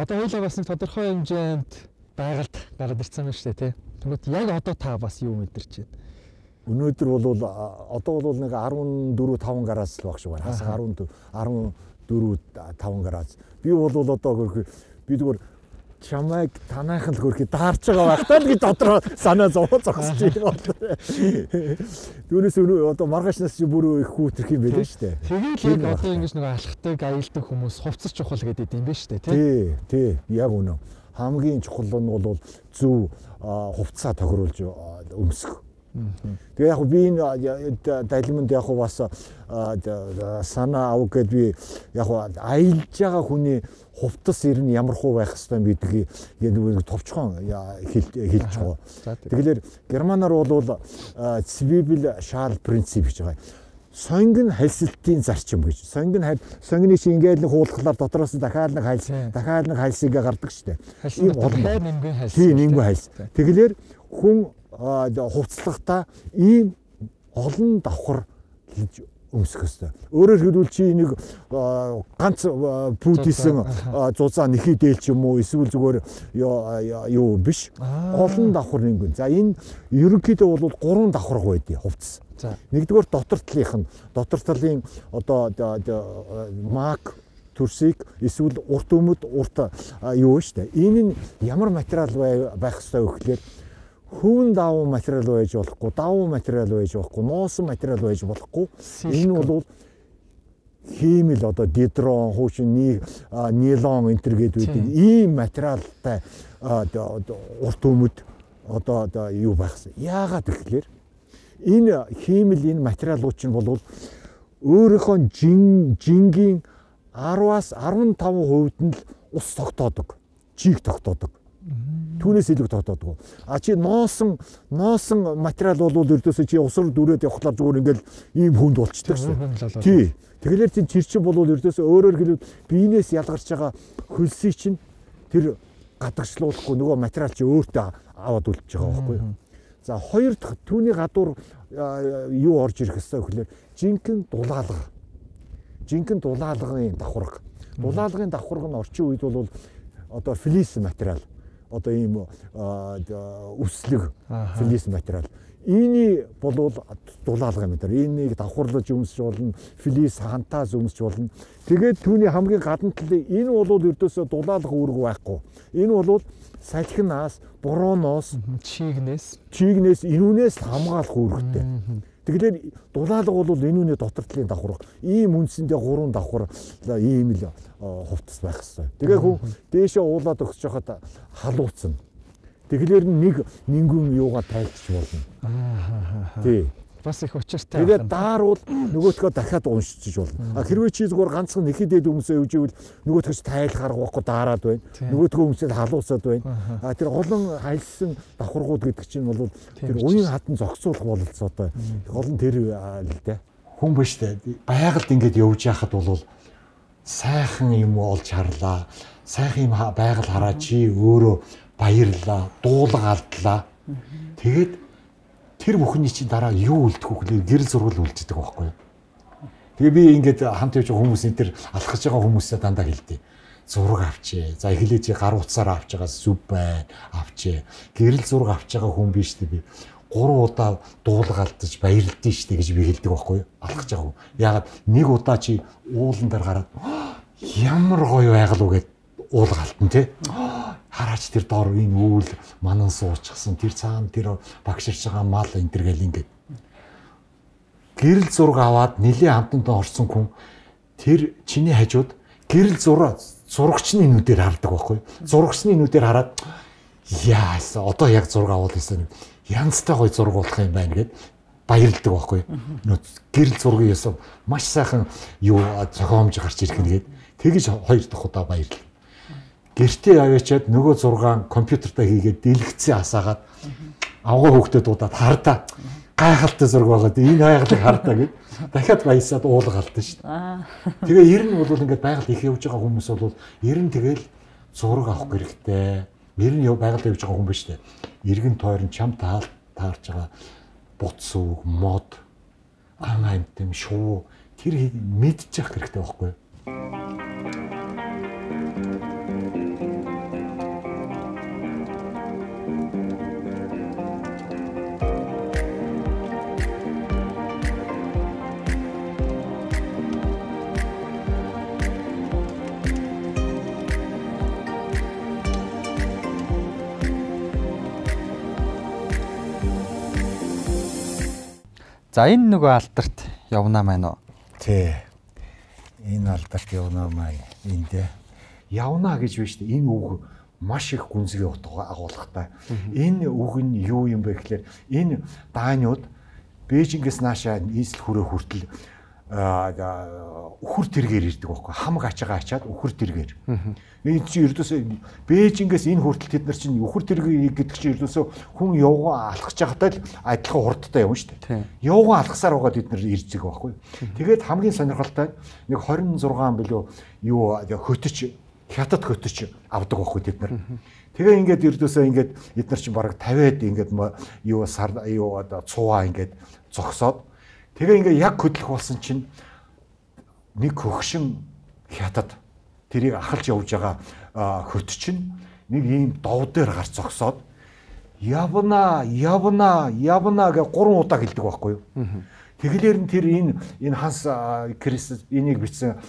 Одоо хоёлаа бас нэг тодорхой хэмжээнд байгальд гараад ирсэн байна шүү дээ тий. Тэгмэд яг одоо та бас юу мэдэрч байна? Өнөөдөр бол одоо бол нэг 14 5 гараас л баг шиг байна. Хасаг 14 14 5 гараас. Би бол одоо би зүгээр чамайг танайхан л хөрхи даарч байгаа багтаа л гэж дотроо санаа зовоо зогсож байна. Түүнээс одоо маргаашнаас чи бүр их хүүтрэх юм байлээ шүү дээ. Тэгээд л одоо ингэж нэг алхахтайг аялдаг хүмүүс хувцас чухал гэдэг юм байна шүү дээ тий. Тий, яг үнэ. Хамгийн чухал нь бол зөв хувцаа тохируулж өмсөх Тэгээ яг би энэ далиманд яг бас санаа ав гэд би яг аялж байгаа хүний хувцас ер нь ямар хуу байх хэвээр бидгийг яг товчхон хэлж байгаа. Тэгэхээр германаар бол цивил шал принцип гэж байгаа сонгон хальсалтын зарчим гэж. Сонгон сонгоны чи ингээд нэг хуулахлаар дотроос дахиад нэг хальс дахиад нэг хальсыг гардаг штэ. Ийм олон нэмгэн хальс. Тийм нэмгэн хальс. Тэгэхээр хүн хувцлагта ийм олон давхар хийж өмсөх ёстой. Өөрөөр хэлбэл чи нэг ганц пүүдийсэн зузаа нэхий дээлч юм уу эсвэл зүгээр юу биш. Олон давхар нэгэн. За энэ ерөнхийдөө бол гурван давхар байдгийг хувцас. Нэгдүгээр дотор талынх нь дотор талын одоо мак төрсийг эсвэл урт өмд урт юу штэ. Энэ нь ямар материал байх ёстой хөвөн давуу материал байж болохгүй, давуу материал байж болохгүй, нуусан материал байж болохгүй. Энэ бол хиймэл одоо дидрон, хуучин нилон энтер гэдэг үүдэг ийм материалтай урт өмд одоо юу байхсан. Яагаад гэвэл энэ хиймэл энэ материалууд чинь бол өөрийнхөө жингийн 10-аас 15% нь л ус тогтоодог, чийг тогтоодог. Түүнээс илүү тогтоодгүй. А чи ноосон ноосон материал бол ердөөсөө чи усар дүрээд явхлаар зүгээр ингээл ийм хүнд болчдөг шээ. Тий. Тэгэхээр чи чирчин бол ердөөсөө өөрөөр хэлбэл биенээс ялгарч байгаа хөлсийг чинь тэр гадагшлуулахгүй нөгөө материал чи өөртөө аваад үлдчихэж байгаа байхгүй юу? За хоёр дахь түүний гадуур юу орж ирэх хэвээр гэхэлэр жинхэнэ дулаалга. Жинхэнэ дулаалгын давхарга. Дулаалгын давхарга нь орчин үед бол одоо флис материал одоо ийм үслэг флис материал. Ийний болвол дулаалга материал. Энийг давхарлаж өмсөж болно, флис хантаас өмсөж болно. Тэгээд түүний хамгийн гадна талын энэ бол ердөөсөө дулаалга үүрэг байхгүй. Энэ бол салхинаас, бурууноос, чигнээс, чигнээс инүүнээс хамгаалах үүрэгтэй. Тэгэхээр дулаалга бол энэ үнэ дотор талын давхар. Ийм үндсэндээ гурван давхар ийм л хувцас байх хэвээр. Тэгээ хүн дээшээ уулаад өгсөж хахад халууцна. Тэгэхээр нэг нингүн юугаа тайлч болно. Аа. Тий. Бас их учиртай. Тэгээд дааруул нөгөөтгөө дахиад уншиж болно. А хэрвээ чи зүгээр ганцхан нэхэдэд өмсөө өвживэл нөгөөтгөөс тайл гаргахгүй дараад байна. Нөгөөтгөө өмсөд халуусаад байна. А тэр олон хайлсан давхаргууд гэдэг чинь бол тэр уян хатан зогсуулах бололцоотой. Олон тэр л дээ. Хүн биш дээ. Байгальд ингэж явж яхад бол сайхан юм олж харлаа. Сайхан юм байгаль хараад чи өөрөө баярлаа, дуулга алдлаа. Тэгээд тэр бүхний чинь дараа юу үлдэх вэ гэхээр гэрэл зургал үлддэг байхгүй юу? Тэгээ би ингээд хамт явж байгаа хүмүүсийн тэр алхаж байгаа хүмүүсээ дандаа хэлдэг. Зураг авчээ. За эхлээд гар утсаар авч байгаа зүв байна. Авчээ. Гэрэл зураг авч байгаа хүн биш дээ би. 3 удаа дуулгаалдаж баярлдээ штэ гэж би хэлдэг байхгүй юу? Алхаж байгаа хүн. Ягаад нэг удаа чи уулан дээр гараад ямар гоё байгаль уу гэд уулгаалтан тий хараач тэр дор энэ үүл манан суучсан тэр цаана тэр багширч байгаа мал энэ төр гэл ингээд. Гэрэл зураг аваад нилийн хамтанд орсон хүн тэр чиний хажууд гэрэл зураг зурагчны нүдээр хардаг байхгүй. Зурагчны нүдээр хараад яас одоо яг зураг аваад байсан янзтай гоё зураг болох юм байна гэд баярлдаг байхгүй. Гэрэл зургийн ясав маш сайхан юу зохиомж гарч ирэх нэгэд тэгж хоёр дахь удаа баярлав гэртээ аваачаад нөгөө 6 компьютертаа хийгээд дэлгэцээ асаагаад авгаа хөөхдөд удаад хардаа гайхалтай зураг байгаад энэ байгалыг хардаа гэд дахиад баясаад уулгалдсан шүү дээ. Тэгээ ер нь бол ингээд байгаль их явж байгаа хүмүүс бол ер нь тэгэл зураг авах хэрэгтэй. Ер нь байгаль явж байгаа хүн биш дээ. Иргэн тойрон чам таал таарч байгаа буц үг, мод, ан амтэн, шуу тэр мэдчих хэрэгтэй байхгүй юу? За энэ нөгөө алдарт явна маань уу? Тий. Энэ алдарт явна маань эндээ. Явна гэж биш дээ. Энэ үг маш их гүнзгий утга агуулгатай. Энэ үг нь юу юм бэ гэхээр энэ даанууд Бээжингээс наашаа нийслэл хүрээ хүртэл үхэр тэргээр ирдэг байхгүй хамаг ачаагаа ачаад үхэр тэргээр. Энэ чи ердөөсөө Бээжингээс энэ хүртэл тэд нар чинь үхэр тэргээр гэдэг чинь ердөөсөө хүн явгаа алхаж байхдаа л адилхан хурдтай явна шүү дээ. Явгаа алхасаар байгаа тэд нар ирдэг байхгүй. Тэгээд хамгийн сонирхолтой нэг 26 билүү юу хөтөч хятад хөтөч авдаг байхгүй тэд нар. Тэгээ ингээд ердөөсөө ингээд эдгээр чинь бараг 50-аад ингээд юу сар юу одоо цуваа ингээд зогсоод Тэгээ ингээ яг хөдлөх болсон чинь нэг хөгшин хятад тэрийг ахалж явж байгаа хөт чинь нэг ийм дов дээр гарч зогсоод явна явна явна гэж гурван удаа хэлдэг байхгүй юу. Тэгэлэр нь тэр энэ энэ ханс Крис энийг бичсэн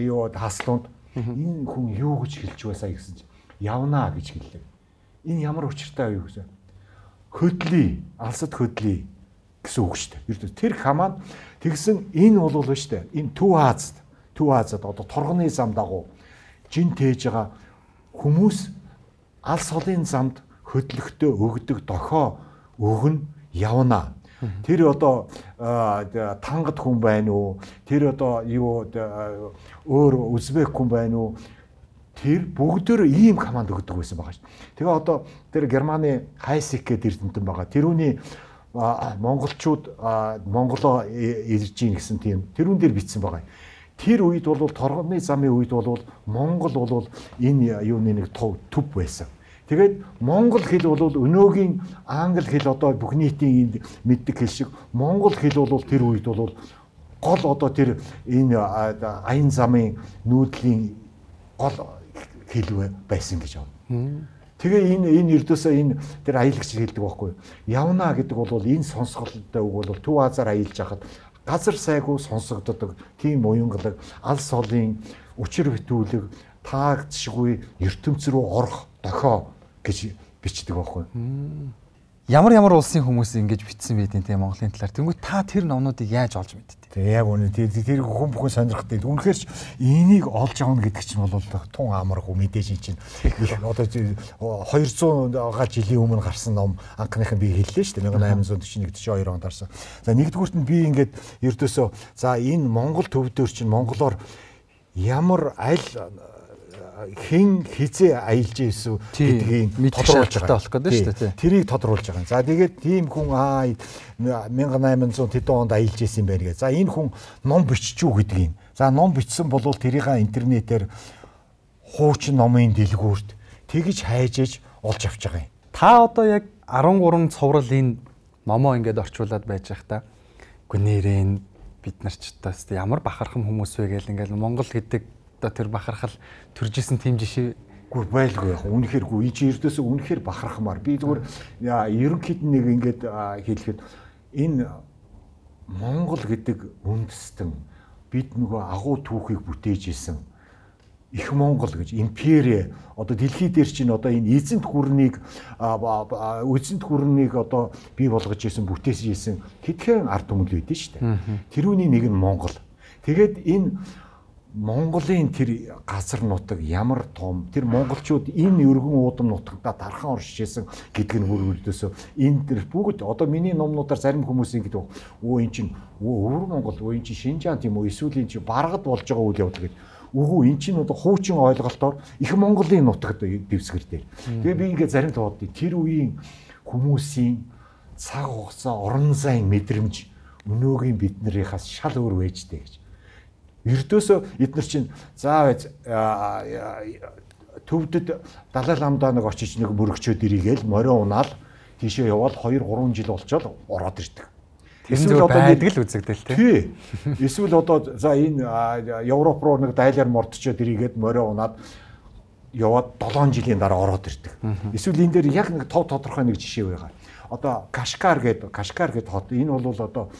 юу хаслуунд энэ хүн юу гэж хэлж байсаа гэсэн чинь явна гэж хэллээ. Энэ ямар учиртай юу гэсэн. Хөдлий, алсад хөдлий гэсэн үг шүү дээ. Тэр хамаа тэгсэн энэ бол шүү дээ. Энэ Төв Азад Төв Азад одоо торгоны зам дагуу жин тээж байгаа хүмүүс алс холын замд хөдлөхтөө өгдөг дохоо өгн явна. Тэр одоо тангад хүн байна уу? Тэр одоо юу өөр үзбек хүн байна уу? Тэр бүгдөө ийм команд өгдөг байсан байгаа шүү. Тэгээ одоо тэр Германы Хайсик гэдэг эрдэмтэн байгаа. Тэрүүний монголчууд монголоо ирж гин гэсэн тийм тэрүүн дээр бичсэн байгаа. Тэр үед бол торгоны замын үед бол монгол бол энэ юуны нэг төв байсан. Тэгээд монгол хэл бол өнөөгийн англи хэл одоо бүх нийтийн мэддэг хэл шиг монгол хэл бол тэр үед бол гол одоо тэр энэ аян замын нүүдлийн гол хэл байсан гэж байна. Тэгээ энэ энэ эрдөөсөө энэ тэр аялагч хэлдэг байхгүй юу. Явна гэдэг бол энэ сонсголтой үг бол Төв Азар аялж хахад газар сайгүй сонсогддог тийм уянгалаг алс холын учир битүүлэг таагдшгүй ертөнц рүү орох дохоо гэж бичдэг байхгүй. Ямар ямар улсын хүмүүс ингэж битсэн байдیں۔ те Монголын талаар. Тэнгүү та тэр номнуудыг яаж олж мэдтээ? Тэгээ яг үнэ тэр тэр хүн бүхэн сонирхдаг. Үнэхээр ч энийг олж авна гэдэг чинь бол тун амаргүй мэдээж чинь одоо 200 га жилийн өмнө гарсан ном анхныхын би хэллээ шүү дээ 1841 42 онд гарсан. За нэгдүгüүрт нь би ингээд ердөөсөө за энэ Монгол төвдөр чинь монголоор ямар аль хэн хизээ аялж ийсв гэдгийг тодруулж байгаа болох гэдэг шүү дээ. Тэрийг тодруулж байгаа. За тэгээд тийм хүн аа 1800 тэдэн онд аялж ийсэн байх гээ. За энэ хүн ном биччихүү гэдгийг. За ном бичсэн бол тэрийг интернетээр хуучин номын дэлгүүрт тэгж хайжээж олж авч байгаа юм. Та одоо яг 13 цуврал энэ номоо ингээд орчуулад байж байхдаа гүнээрээ бид нар ч одоо ямар бахархам хүмүүс вэ гэл ингээд Монгол гэдэг одоо тэр бахархал төржсэн тийм жишээ. Гүр байлгүй яг үнэхээр гү ич эрдөөсөө үнэхээр бахархмаар. Би зүгээр ерөнхийд нэг ингээд хэлэхэд энэ Монгол гэдэг үндэстэн бид нөгөө агуу түүхийг бүтээж исэн их Монгол гэж импери одоо дэлхий дээр чинь одоо энэ эзэнт гүрнийг эзэнт гүрнийг одоо бий болгож исэн бүтээж исэн хэдхэн ард түмэл байдэн шүү дээ. Тэрүүний нэг нь Монгол. Тэгээд энэ Монголын тэр газар нутаг ямар том тэр монголчууд энэ өргөн уудам нутагта дархан оршиж исэн гэдг нь хөрвөлдөөсөө энэ тэр бүгд одоо миний номнуудаар зарим хүмүүс ингэдэг өө эн чинь өвөр Монгол өө эн чинь Шинжаан тийм үү эсвэл эн чинь баргад болж байгаа үйл явдал гэдэг үгүй эн чинь одоо хуучин ойлголтоор их Монголын нутагт дэвсгэртэй. Тэгээ би ингээд зарим тооцоо тэр үеийн хүмүүсийн цаг хугацаа орон зайн мэдрэмж өнөөгийн биднэрийнхээс шал өөр байжтэй гэж. Эрдөөсөө эдгээр чинь заа төвдөд Далай ламдаа нэг очиж нэг мөрөгчөөд ирийгээл морио унаал тийшээ яваад 2 3 жил болчоод ороод ирдэг. Эсвэл одоо байдаг л үзэгдэл тий. Эсвэл одоо за энэ Европ руу нэг дайлаар мордчоод ирийгээд морио унаад яваад 7 жилийн дараа ороод ирдэг. Эсвэл энэ дээр яг нэг тов тодорхой нэг жишээ байгаа. Одоо Кашкар гэдэг Кашкар гэдэг хот энэ бол одоо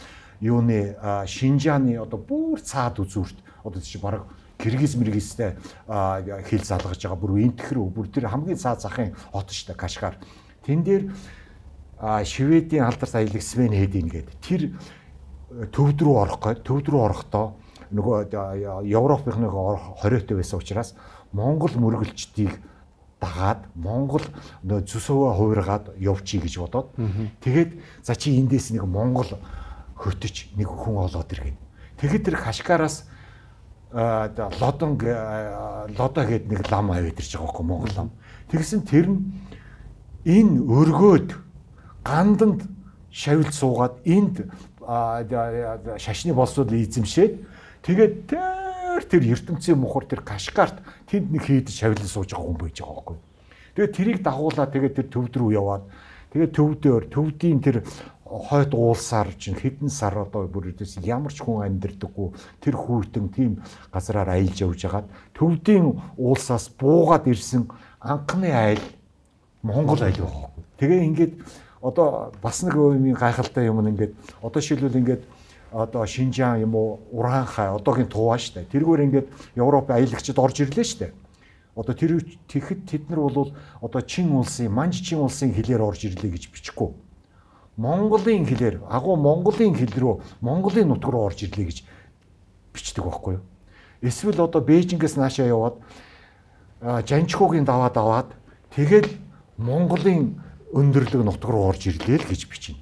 юуны Шинжааны одоо бүр цаад үзүүрт одоо чи бараг Киргиз мэрэгстэй хил залгаж байгаа бүр энтхэр бүр тэр хамгийн цаа захын хот шүү дээ Кашгар. Тэн дээр Шведийн алдарт аялагч Свен Хэдин гэдэг тэр э, төвд рүү орох гээд төвд рүү орохдоо нөгөө Европынхны хориотой байсан учраас Монгол мөргөлчдийг дагаад Монгол нөө зүсөвөө хувиргаад явчих гэж бодоод. Тэгээд за чи эндээс нэг Монгол хөтөч нэг хүн олоод иргэн. Тэгээд тэр Хашкараас лодон лодо гээд нэг лам аваад ирж байгаа байхгүй Монгол лам. Тэгсэн тэр нь энэ өргөөд ганданд шавилж суугаад энд шашны болсууд эзэмшээд тэгээд тэр тэр ертөнцийн мухар тэр кашкарт тэнд нэг хийдэж шавилж сууж байгаа хүн байж байгаа байхгүй. Тэгээд тэрийг дагуулаад тэгээд тэр төвд рүү яваад тэгээд төвдөр төвдийн тэр хойд уулсаар чинь хэдэн сар одоо бүрээс ямар ч хүн амьдрдаггүй тэр хүйтэн тийм газараар аялж явж хагаад төвдийн уулсаас буугаад ирсэн анхны айл Монгол айл байгаа. Тэгээ ингээд одоо бас нэг юм гайхалтай юм ингээд одоо шилбэл ингээд одоо Шинжаан юм уу Уранхай одоогийн туваа штэ. Тэргээр ингээд Европ аялагчид орж ирлээ штэ. Одоо тэр тэгэхэд тэд нар бол одоо чин улсын, манж чин улсын хэлээр орж ирлээ гэж бичихгүй. Монголын хэлээр, агуу Монголын хэл рүү, Монголын нутг руу орж ирлээ гэж бичдэг байхгүй юу? Эсвэл одоо Бээжингээс наашаа яваад Жанчхуугийн даваад аваад тэгэл Монголын өндөрлөг нутг руу орж ирлээ л гэж бичнэ.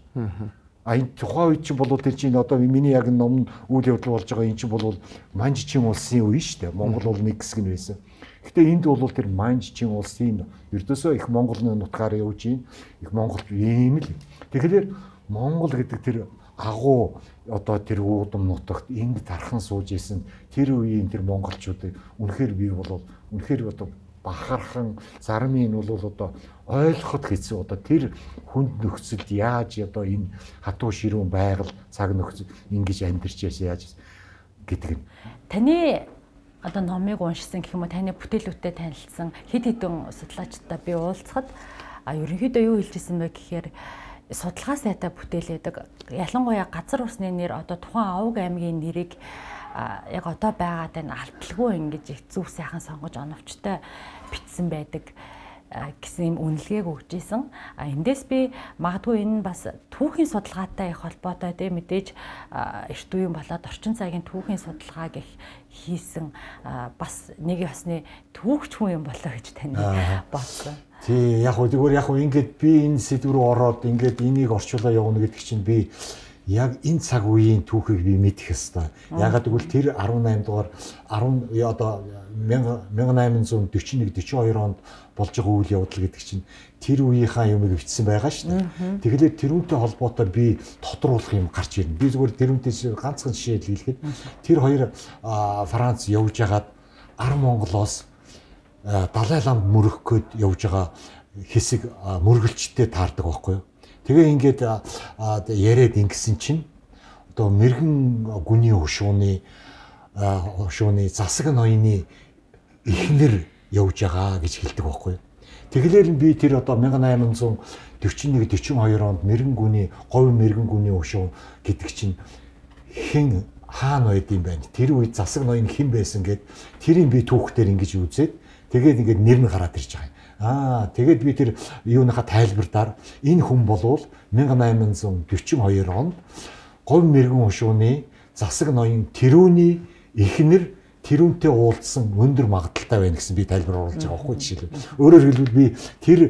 А энэ тухайн үед чинь бол тэр чинь одоо миний яг ном үйл явдал болж байгаа энэ чинь бол манжчин улсын үе шүү дээ. Монгол бол нэг хэсэг нь байсан. Гэтэ энд бол тэр манжчин улсын ердөөсөө их Монголны нутгаар явж ийн. Их Монгол ийм л. Тэгэхээр Монгол гэдэг тэр агуу одоо тэр уудам нутагт энд тархан сууж исэн тэр үеийн тэр монголчуудыг үнэхээр би бол үнэхээр одоо бахархан зармын нь бол одоо ойлгоход хэцүү. Одоо тэр хүнд нөхцөлд яаж одоо энэ хатуу ширүүн байгаль цаг нөхцөл ингэж амьдарч яаж гэдэг нь. Таны одоо номыг уншсан гэх юм уу таны бүтээлүүдэд танилцсан хэд хэдэн судлаачтай би уулзахад а ерөнхийдөө юу хэлжсэн бэ? гэхээр судалгаа сайтай бүтээлээдэг. Ялангуяа газар усны нэр одоо тухайн авг аймгийн нэрийг яг одоо байгаад энэ алталгүй ингэж их зүв сайхан сонгож оновчтой бичсэн байдаг гэсэн юм үнэлгээг өгч исэн. А эндээс би магадгүй энэ бас түүхийн судалгаатай их холбоотой дээ мэдээж эрт үеийн болоод орчин цагийн түүхийн судалгааг их хийсэн бас нэг ясны түүхч хүн юм болоо гэж тань бодсон. Тий яг хөө зүгээр яг хөө ингээд би энэ сэдв рүү ороод ингээд энийг орчуулаа явуулна гэдэг чинь би яг энэ цаг үеийн түүхийг би мэдэх ёстой. Ягаад гэвэл тэр 18 дугаар 10 одоо 1841 42 онд болж байгаа үйл явдал гэдэг чинь тэр үеийнхаа юмыг бичсэн байгаа шүү дээ. Тэгэхээр тэрүүнтэй холбоотой би тодруулах юм гарч ирнэ. Би зүгээр тэрүүнтэй ганцхан жишээ хэлэхэд тэр хоёр Франц явж хагаад Ар Монголоос Далай ламд мөрөх гээд явж байгаа хэсэг мөргөлчтэй таардаг байхгүй юу? Тэгээ ингээд яриад ингэсэн чинь одоо мэрэгэн гүний хөшөөний хөшөөний засаг ноёны ихнэр явж байгаа гэж хэлдэг байхгүй юу? Тэгэхээр би тэр одоо 1841 42 онд мэрэгэн гүний говь мэрэгэн гүний өшөө гэдэг чинь хэн хаана байд юм байна. Тэр үед засаг ноён хэн байсан гэд тэрийг би түүхтэр ингэж үзээд тэгээд ингээд нэр нь гараад ирж байгаа юм. Аа тэгээд би тэр юуныхаа тайлбартаар энэ хүн болвол 1842 онд говь мэрэгэн өшөөний засаг ноён тэрүүний ихнэр тэрүүнтэй уулзсан өндөр магадaltaй байна гэсэн би тайлбар оруулж байгаа байхгүй жишээлбэл. Өөрөөр хэлбэл би тэр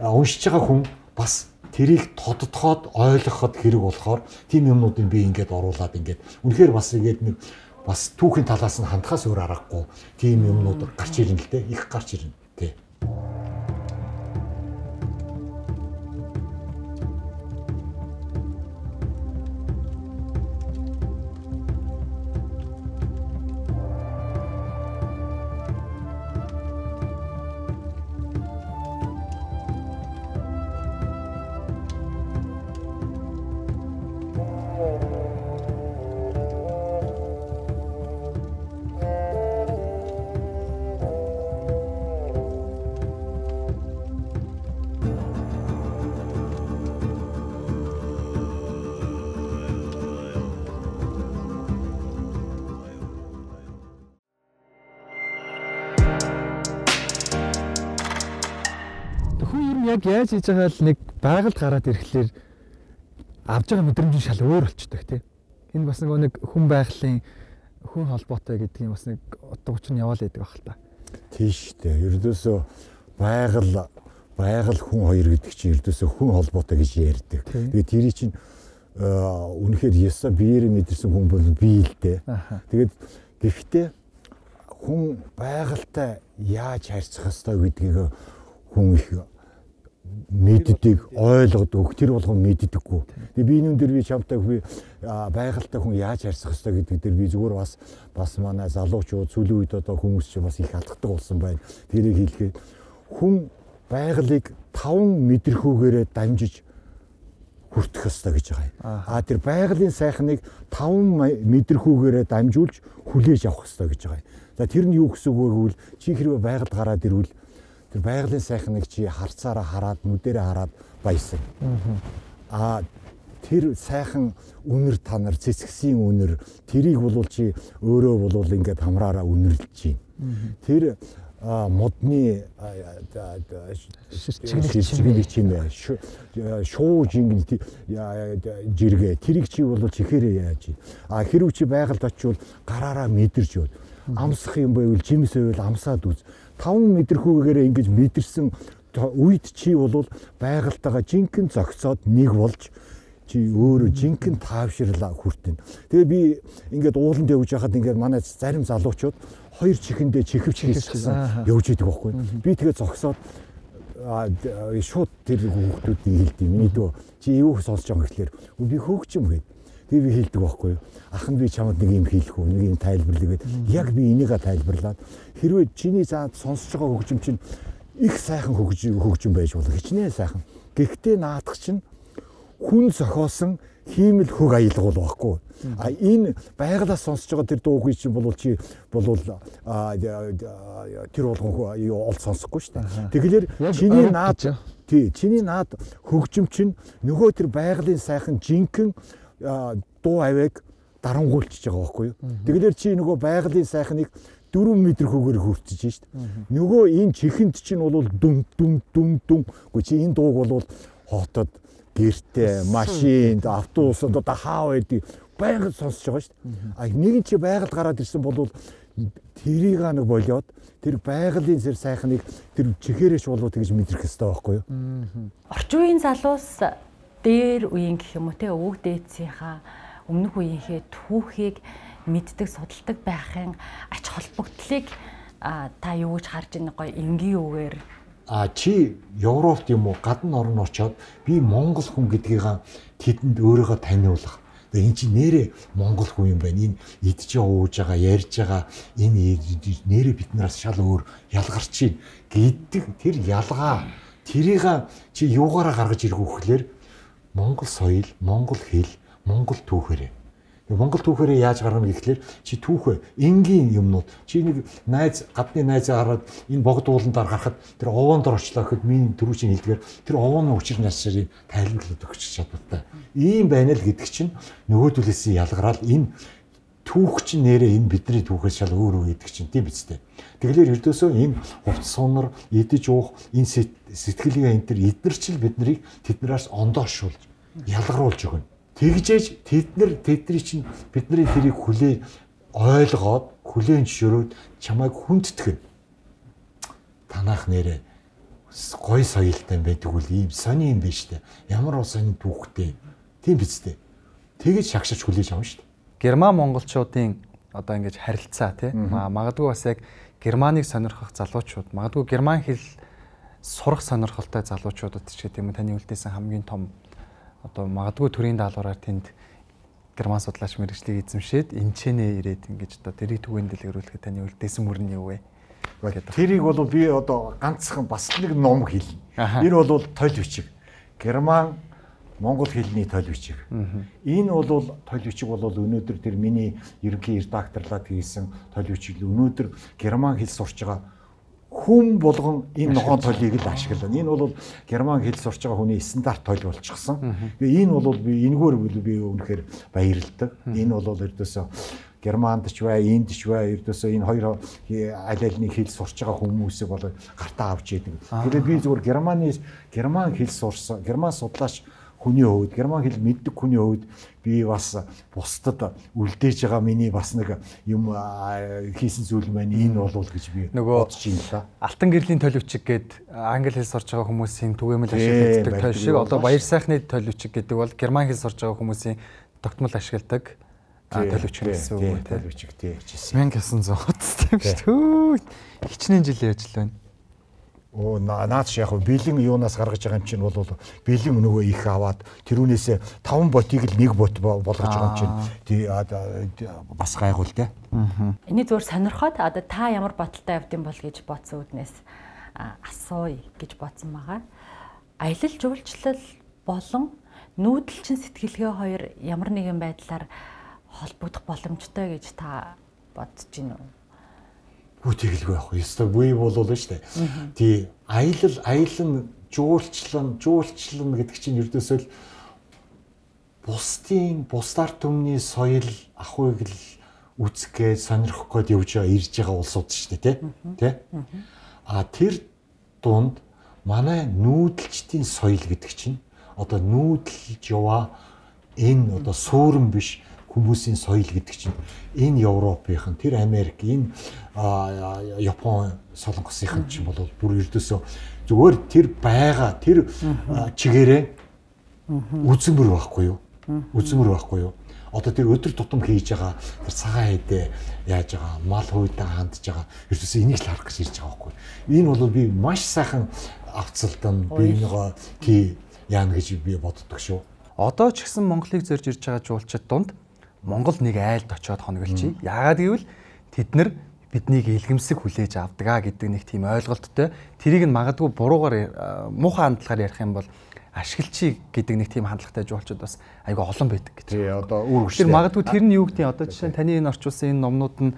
уншиж байгаа хүн бас тэрийг тодтоход ойлгоход хэрэг болохоор тийм юмнуудыг би ингээд оруулаад ингээд үнэхээр бас ингээд нэг бас түүхийн талаас нь хандхаас өөр аргагүй тийм юмнууд гарч ирнэ л дээ их гарч ирнэ тий. Яг яаж хийж байгаа л нэг байгальд гараад ирэхлээр авж байгаа мэдрэмж нь шал өөр болчдөг тий. Энэ бас нэг хүн байгалийн хүн холбоотой гэдэг юм бас нэг утга учир нь яваал байдаг баг л та. Тийш дээ. Ердөөсөө байгаль байгаль хүн хоёр гэдэг чинь ердөөсөө хүн холбоотой гэж ярьдаг. Тэгээд тэрий чинь үнэхээр ясаа биеэр мэдэрсэн хүн бол бий л дээ. Тэгээд гэхдээ хүн байгальтай яаж харьцах ёстой гэдгийг хүн их мэддэг, ойлгодог, тэр болгон мэддэггүй. Тэгээ би энэ дээр би чамтай би байгальтай хүн яаж харьцах ёстой гэдэг дээр би зүгээр бас бас манай залуучууд сүүлийн үед одоо хүмүүс чинь бас их алдахдаг болсон байна. Тэрийг хэлгээд хүн байгалыг таван мэдрэхүүгээрээ дамжиж хүртэх ёстой гэж байгаа юм. Аа тэр байгалийн сайхныг таван мэдрэхүүгээрээ дамжуулж хүлээж авах ёстой гэж байгаа юм. За тэр нь юу гэсэн үг вэ гэвэл чи хэрвээ байгальд гараад ирвэл тэр байгалийн сайхныг чи харцаараа хараад нүдэрээ хараад баясан. Аа тэр сайхан үнэр танар цэцгсийн үнэр тэрийг болвол чи өөрөө болвол ингээд хамраараа үнэрлж байна. Тэр модны ширчгийг чимээ шуу жингэн жиргээ. Тэрийг чи болвол чихээрээ яаж а хэрв чи байгальд очивол гараараа мэдэрч бод амсах юм байвал жимс байвал амсаад үз 5 мэдрэхүүгээр ингэж мэдэрсэн үед чи бол байгальтайгаа жинхэнэ зогсоод нэг болж чи өөрөө жинхэнэ таавширлаа хүртэн. Тэгээ би ингээд ууланд явж байхад ингээд манай зарим залуучууд хоёр чихэндээ чихвч хийсэн явж идэг байхгүй. Би тэгээ зогсоод шууд тэр хүүхдүүдийг хэлдэг. Миний дөө чи юу сонсож байгаа гэхлээр би хөөгчм гээд Тэгээ би хэлдэг байхгүй юу. Ах нь би чамд нэг юм хэлэх үү, нэг юм тайлбарлагээд яг би энийг тайлбарлаад хэрвээ чиний заад сонсож байгаа хөгжим чинь их сайхан хөгжим хөгжим байж болох хичнээн сайхан. Гэхдээ наадах чинь хүн зохиосон хиймэл хөг аялгуул байхгүй. А энэ байгалаас сонсож байгаа тэр дуугүй чинь бол чи бол тэр болгон юу ол сонсохгүй шүү дээ. Тэгэхээр чиний наад тий чиний наад хөгжим чинь нөгөө тэр байгалийн сайхан жинхэнэ дуу авиг дарангуулчихж байгаа байхгүй юу. Тэгэлэр чи нөгөө байгалийн сайхныг 4 м хөгөр хүртэж шít. Нөгөө энэ чихэнд чинь бол дүн дүн дүн дүн. Гэхдээ чи энэ дууг бол хотод гэртээ, машинд, автобусад одоо хаа байдгийг байнга сонсож байгаа шít. А нэг чи байгаль гараад ирсэн бол тэрийг нэг болоод тэр байгалийн зэрэг сайхныг тэр чихээрээч болоо тэгж мэдрэх хэрэгтэй байхгүй юу? Орчин үеийн залуус дээр үеийн гэх юм уу те өвөг дээдсийнхаа өмнөх үеийнхээ түүхийг мэддэг судалдаг байхын ач холбогдлыг та юу гэж харж байна гоё энгийн үгээр? А чи Европт юм уу? Гадна орн очоод би Монгол хүн гэдгийг тэдэнд өөрийгөө таниулах. Тэгээ эн чинь нэрээ монгол хүн юм байна. Энэ идж ууж байгаа, ярьж байгаа энэ нэрээ биднээс шал өөр ялгарч чинь гэдэг тэр ялгаа. Тэрийг чи юугаараа гаргаж ирэх вэ гэхээр монгол соёл, монгол хэл, монгол түүхээрээ Монгол түүхээрээ яаж гаргана гэхлээр чи түүхээ энгийн юмнууд чи нэг найз гадны найзаа хараад энэ богд ууландаар гарахад тэр овоонд орчлоо гэхэд миний төрүүчийн хэлдгээр тэр овооны учир насрын тайлбарлаад өгч чадвартай. Ийм байна л гэдэг чинь нөгөө төлөөсөө ялгараад энэ түүх чинь нэрээ энэ бидний түүхээс шал өөр өөр гэдэг чинь тийм биз дээ. Тэгэхээр ердөөсөө энэ хувц сунар идэж уух энэ сэтгэлгээ энэ төр эднэр чил биднийг тэднээс ондоошуулж ялгаруулж өгнө. Тэгжээж тэд нар тэдний чинь бидний тэрийг хүлээ ойлгоод хүлээн зөвшөөрөөд чамайг хүндэтгэн танах нэрэ гой соёлтой байдаг үл ийм сони юм биш үү ямар сони түүхтэй. Тийм биз дээ. Тэгэж шагшиж хүлээж авна шүү дээ герман монголчуудын одоо ингэж харилцаа тий магадгүй бас яг германыг сонирхох залуучууд магадгүй герман хэл сурах сонирхолтой залуучуудад ч гэдэг юм таны үлдээсэн хамгийн том одоо магадгүй төрийн даалгавраар тэнд герман судлаач мэрэгчлийг эзэмшээд энчэнэ ирээд ингэж одоо тэрийг түгээн дэлгэрүүлэхэд таны үлдээсэн мөр нь юу вэ? Тэрийг бол би одоо ганцхан бас нэг ном хэлнэ. Энэ бол тойл бичиг. Герман Монгол хэлний тойл бичиг. Энэ бол тойл бичиг бол өнөөдөр тэр миний ерөнхий редакторлаад хийсэн тойл бичиг. Өнөөдөр герман хэл сурч байгаа хүн болгон энэ ногоон толийг л ашиглана. Энэ бол герман хэл сурч байгаа хүний стандарт тойл болчихсон. Тэгээ энэ бол би энэгээр би үнэхээр баярлалдаг. Энэ бол ердөөсөө германд ч бай, энд ч бай ердөөсөө энэ хоёр аль альны хэл сурч байгаа хүмүүсийг бол гартаа авч идэг. Тэгээд би зүгээр германы герман хэл сурсан, герман судлаач хүний хувьд герман хэл мэддэг хүний хувьд би бас бусдад үлдээж байгаа миний бас нэг юм хийсэн зүйл маань энэ болов гэж би бодож байна л да. Алтан гэрлийн төлөвчг гээд англи хэл сурч байгаа хүмүүсийн түгээмэл ашигладаг тойл шиг одоо баяр сайхны төлөвчг гэдэг бол герман хэл сурч байгаа хүмүүсийн тогтмол ашигладаг төлөвчг гэсэн үг тийм төлөвчг тийм 1900 тийм шүү. Хичнээн жил яаж л байна. Оо наад чи яг бэлэн юунаас гаргаж байгаа юм чинь бол бэлэн нөгөө их аваад тэрүүнээсээ 5 ботыг л нэг бот болгож байгаа юм чинь тий бас гайхул те. Эний зүгээр сонирхоод одоо та ямар баталтай явд юм бол гэж бодсон үднээс асууя гэж бодсон байгаа. Аялал жуулчлал болон нүүдэлчин сэтгэлгээ хоёр ямар нэгэн байдлаар холбогдох боломжтой гэж та бодож байна уу? Үтэгэлгүй явах. Ёстой буй болвол нь штэ. Тий аялал аялан жуулчлан жуулчлан гэдэг чинь ердөөсөө л бусдын бусдаар төмний соёл ахуйг л үзэхгээ сонирхох гээд явж байгаа ирж байгаа улсууд шүү дээ тий. А тэр дунд манай нүүдэлчдийн соёл гэдэг чинь одоо нүүдэлж яваа энэ одоо суурин биш хүмүүсийн соёл гэдэг чинь энэ Европынхан тэр Америк энэ Япон солонгосынхан чинь бол бүр ердөөсөө зүгээр тэр байгаа тэр чигээрээ үзмэр байхгүй юу? Үзмэр байхгүй юу? Одоо тэр өдөр тутам хийж байгаа тэр цагаан хэдэ яаж байгаа мал хүйдэ хандж байгаа ердөөсөө энийг л харах гэж ирж байгаа байхгүй. Энэ бол би маш сайхан авцалдан би нөгөө тий яана гэж би боддог шүү. Одоо ч гэсэн Монголыг зорж ирж байгаа жуулчид дунд Монгол нэг айлд очиод хоногөлчий. Яагаад гэвэл тэд нар биднийг илгэмсэг хүлээж авдаг гэдэг нэг тийм ойлголттой. Тэрийг нь магадгүй буруугаар муухай хандлагаар ярих юм бол ашиглчий гэдэг нэг тийм хандлагатай жуулчд бас айгүй олон байдаг гэж. Тий одоо үр хүчтэй. Тэр магадгүй тэр нь юу гэдэг одоо жишээ нь таны энэ орчуулсан энэ номнууд нь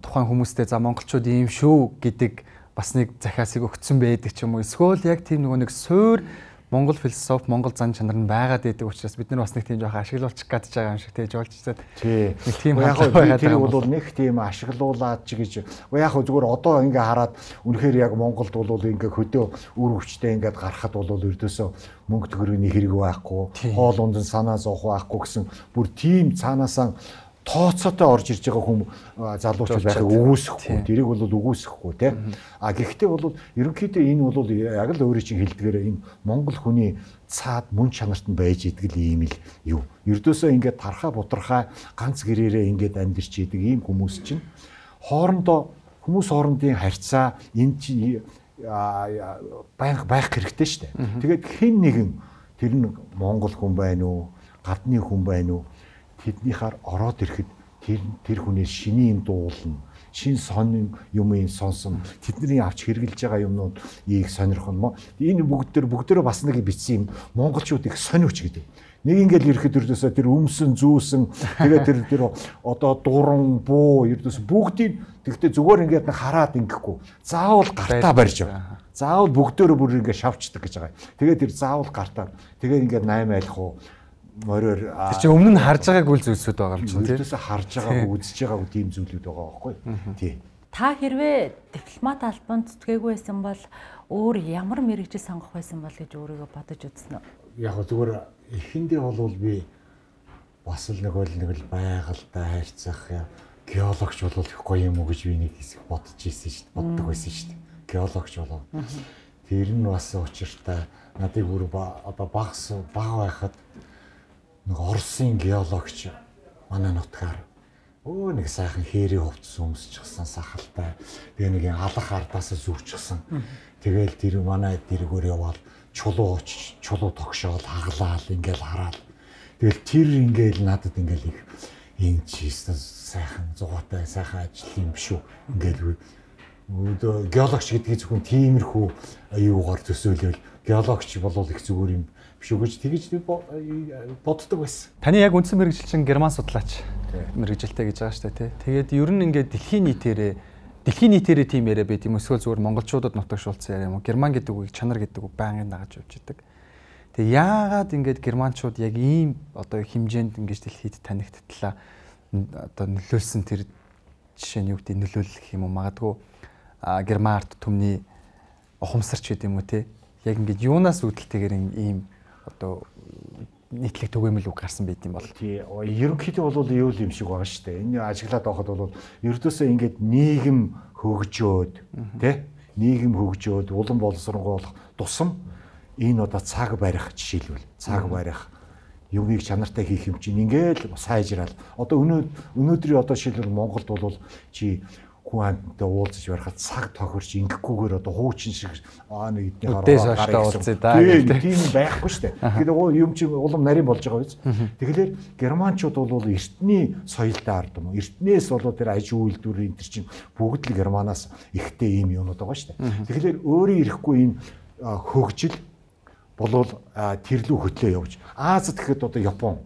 тухайн хүмүүстэй за монголчууд ийм шүү гэдэг бас нэг захиасыг өгцөн байдаг ч юм уу. Эсвэл яг тийм нөгөө нэг суур Монгол философи, Монгол зан чанар нь байгаад байдаг учраас бид нар бас нэг тийм жоох ашиглуулчих гадж байгаа юм шиг тийж олжчихсан. Тий. Нэг тийм байгаад тэр бол нэг тийм ашиглуулаад ч гэж. Яг зүгээр одоо ингээ хараад үнэхээр яг Монголд бол ингээ хөдөө үр хүчтэй ингээд гарахад бол өрдөөсөө мөнгө төгрөгийн хэрэг байхгүй, хоол унд нь санаа зовх байхгүй гэсэн бүр тийм цаанаасаа тооцоотой орж ирж байгаа хүм залуучууд байхыг үгүйсэхгүй. Тэрийг бол үгүйсэхгүй тий. А гэхдээ бол ерөнхийдөө энэ бол яг л өөрийн чинь хэлдгээр энэ Монгол хүний цаад мөн чанарт нь байж идэг л ийм л юу. Ердөөсөө ингээд тархаа бутрахаа ганц гэрээрээ ингээд амьдэрч идэг ийм хүмүүс чинь хоорондоо хүмүүс хоорондын харьцаа энэ чинь байх байх хэрэгтэй шүү дээ. Тэгээд хэн нэгэн тэр нь Монгол хүн байна уу, гадны хүн байна уу тэднийхаар ороод ирэхэд тэр тэр хүнээс шиний юм дуулна. Шин сонин юм ин сонсон. Тэдний авч хэрглэж байгаа юмнууд ийг сонирхон мо. Энэ бүгд төр бүгдөө бас нэг бичсэн юм. Монголчууд их сониуч гэдэг. Нэг ингээл ирэхэд ердөөсөө тэр өмсөн зүүсэн тэгээ тэр тэр одоо дуран буу ердөөс бүгдийг тэгтээ зүгээр ингээд хараад ингэхгүй. Заавал гартаа барьж байгаа. Заавал бүгдөө бүр ингээд шавчдаг гэж байгаа. Тэгээ тэр заавал гартаа. Тэгээ ингээд 8 айлах уу мориор Тэр чинь өмнө нь харж байгааг үл зүйлсүүд байгаа юм чинь тийм. Ердөөсөө харж байгааг үзэж байгааг тийм зүйлүүд байгаа байхгүй. Тий. Та хэрвээ дипломат албанд зүтгээгүй байсан бол өөр ямар мэрэгжил сонгох байсан бол гэж өөрийгөө бодож үзсэн үү? Яг зүгээр эхэндээ бол би бас л нэг л нэг л байгальтай хайрцах геологч болвол их гоё юм уу гэж би нэг хэсэг бодож ирсэн шүү дээ. Боддог байсан шүү дээ. Геологч болов. Тэр нь бас учиртай надыг бүр одоо багс баг байхад нэг Оросын геологч манай нутгаар өө нэг сайхан хээрийн хувцас өмсчихсэн сахалтай. Тэгээ нэг алах ардаас зүрчихсэн. Тэгээл тэр манай дэргээр яваад чулуу очиж чулуу тогшоол хаглаал ингээл хараад. Тэгэл тэр ингээл надад ингээл их энэ чийсэн сайхан зугаатай сайхан ажил юм шүү. Ингээл геологч гэдгийг зөвхөн тиймэрхүү аюугаар төсөөлөл геологч болвол их зүгээр юм биш үү гэж тэгэж боддог байсан. Таны яг үндсэн мэрэгжилчин герман судлаач мэрэгжилтэй гэж байгаа шүү дээ тий. Тэгээд ер нь ингээд дэлхийн нийтээрээ дэлхийн нийтээрээ тийм яриа байт юм эсвэл зүгээр монголчуудад нутагшуулсан яриа юм уу? Герман гэдэг үгийг чанар гэдэг үг байнгын дагаж явж идэг. Тэгээ яагаад ингээд германчууд яг ийм одоо хэмжээнд ингээд дэлхийд танигдтлаа одоо нөлөөлсөн тэр жишээ нь юу гэдэг нөлөөлөх юм уу магадгүй герман арт түмний ухамсарч гэдэг юм уу те яг ингээд юунаас үүдэлтэйгээр ийм одоо нийтлэг түгээмэл үг гарсан байт юм бол. Тий. Ерөнхийдөө бол юу юм шиг байгаа шүү дээ. Энэ ажиглаад байхад бол ердөөсөө ингээд нийгэм хөгжөөд тий нийгэм хөгжөөд улан боловсронгоолох тусам энэ одоо цаг барих жишээлбэл цаг барих юмыг чанартай хийх юм чинь ингээл сайжрал. Одоо өнөөдрийн одоо жишээлбэл Монголд бол чи хүн амьтантай уулзаж барихад цаг тохирч ингэхгүйгээр одоо хуучин шиг аа нэг эдний хараа гараа уулзъя да гэдэг. Тийм байхгүй шүү дээ. Тэгэхээр юм чи улам нарийн болж байгаа биз. Тэгэхээр германчууд бол эртний соёлтой ард юм. Эртнээс болоо тэр аж үйлдвэр энэ төр чинь бүгд л германаас ихтэй ийм юмнууд байгаа шүү дээ. Тэгэхээр өөрөө ирэхгүй энэ хөгжил болвол тэрлүү хөтлөө явж. Азад гэхэд одоо Япон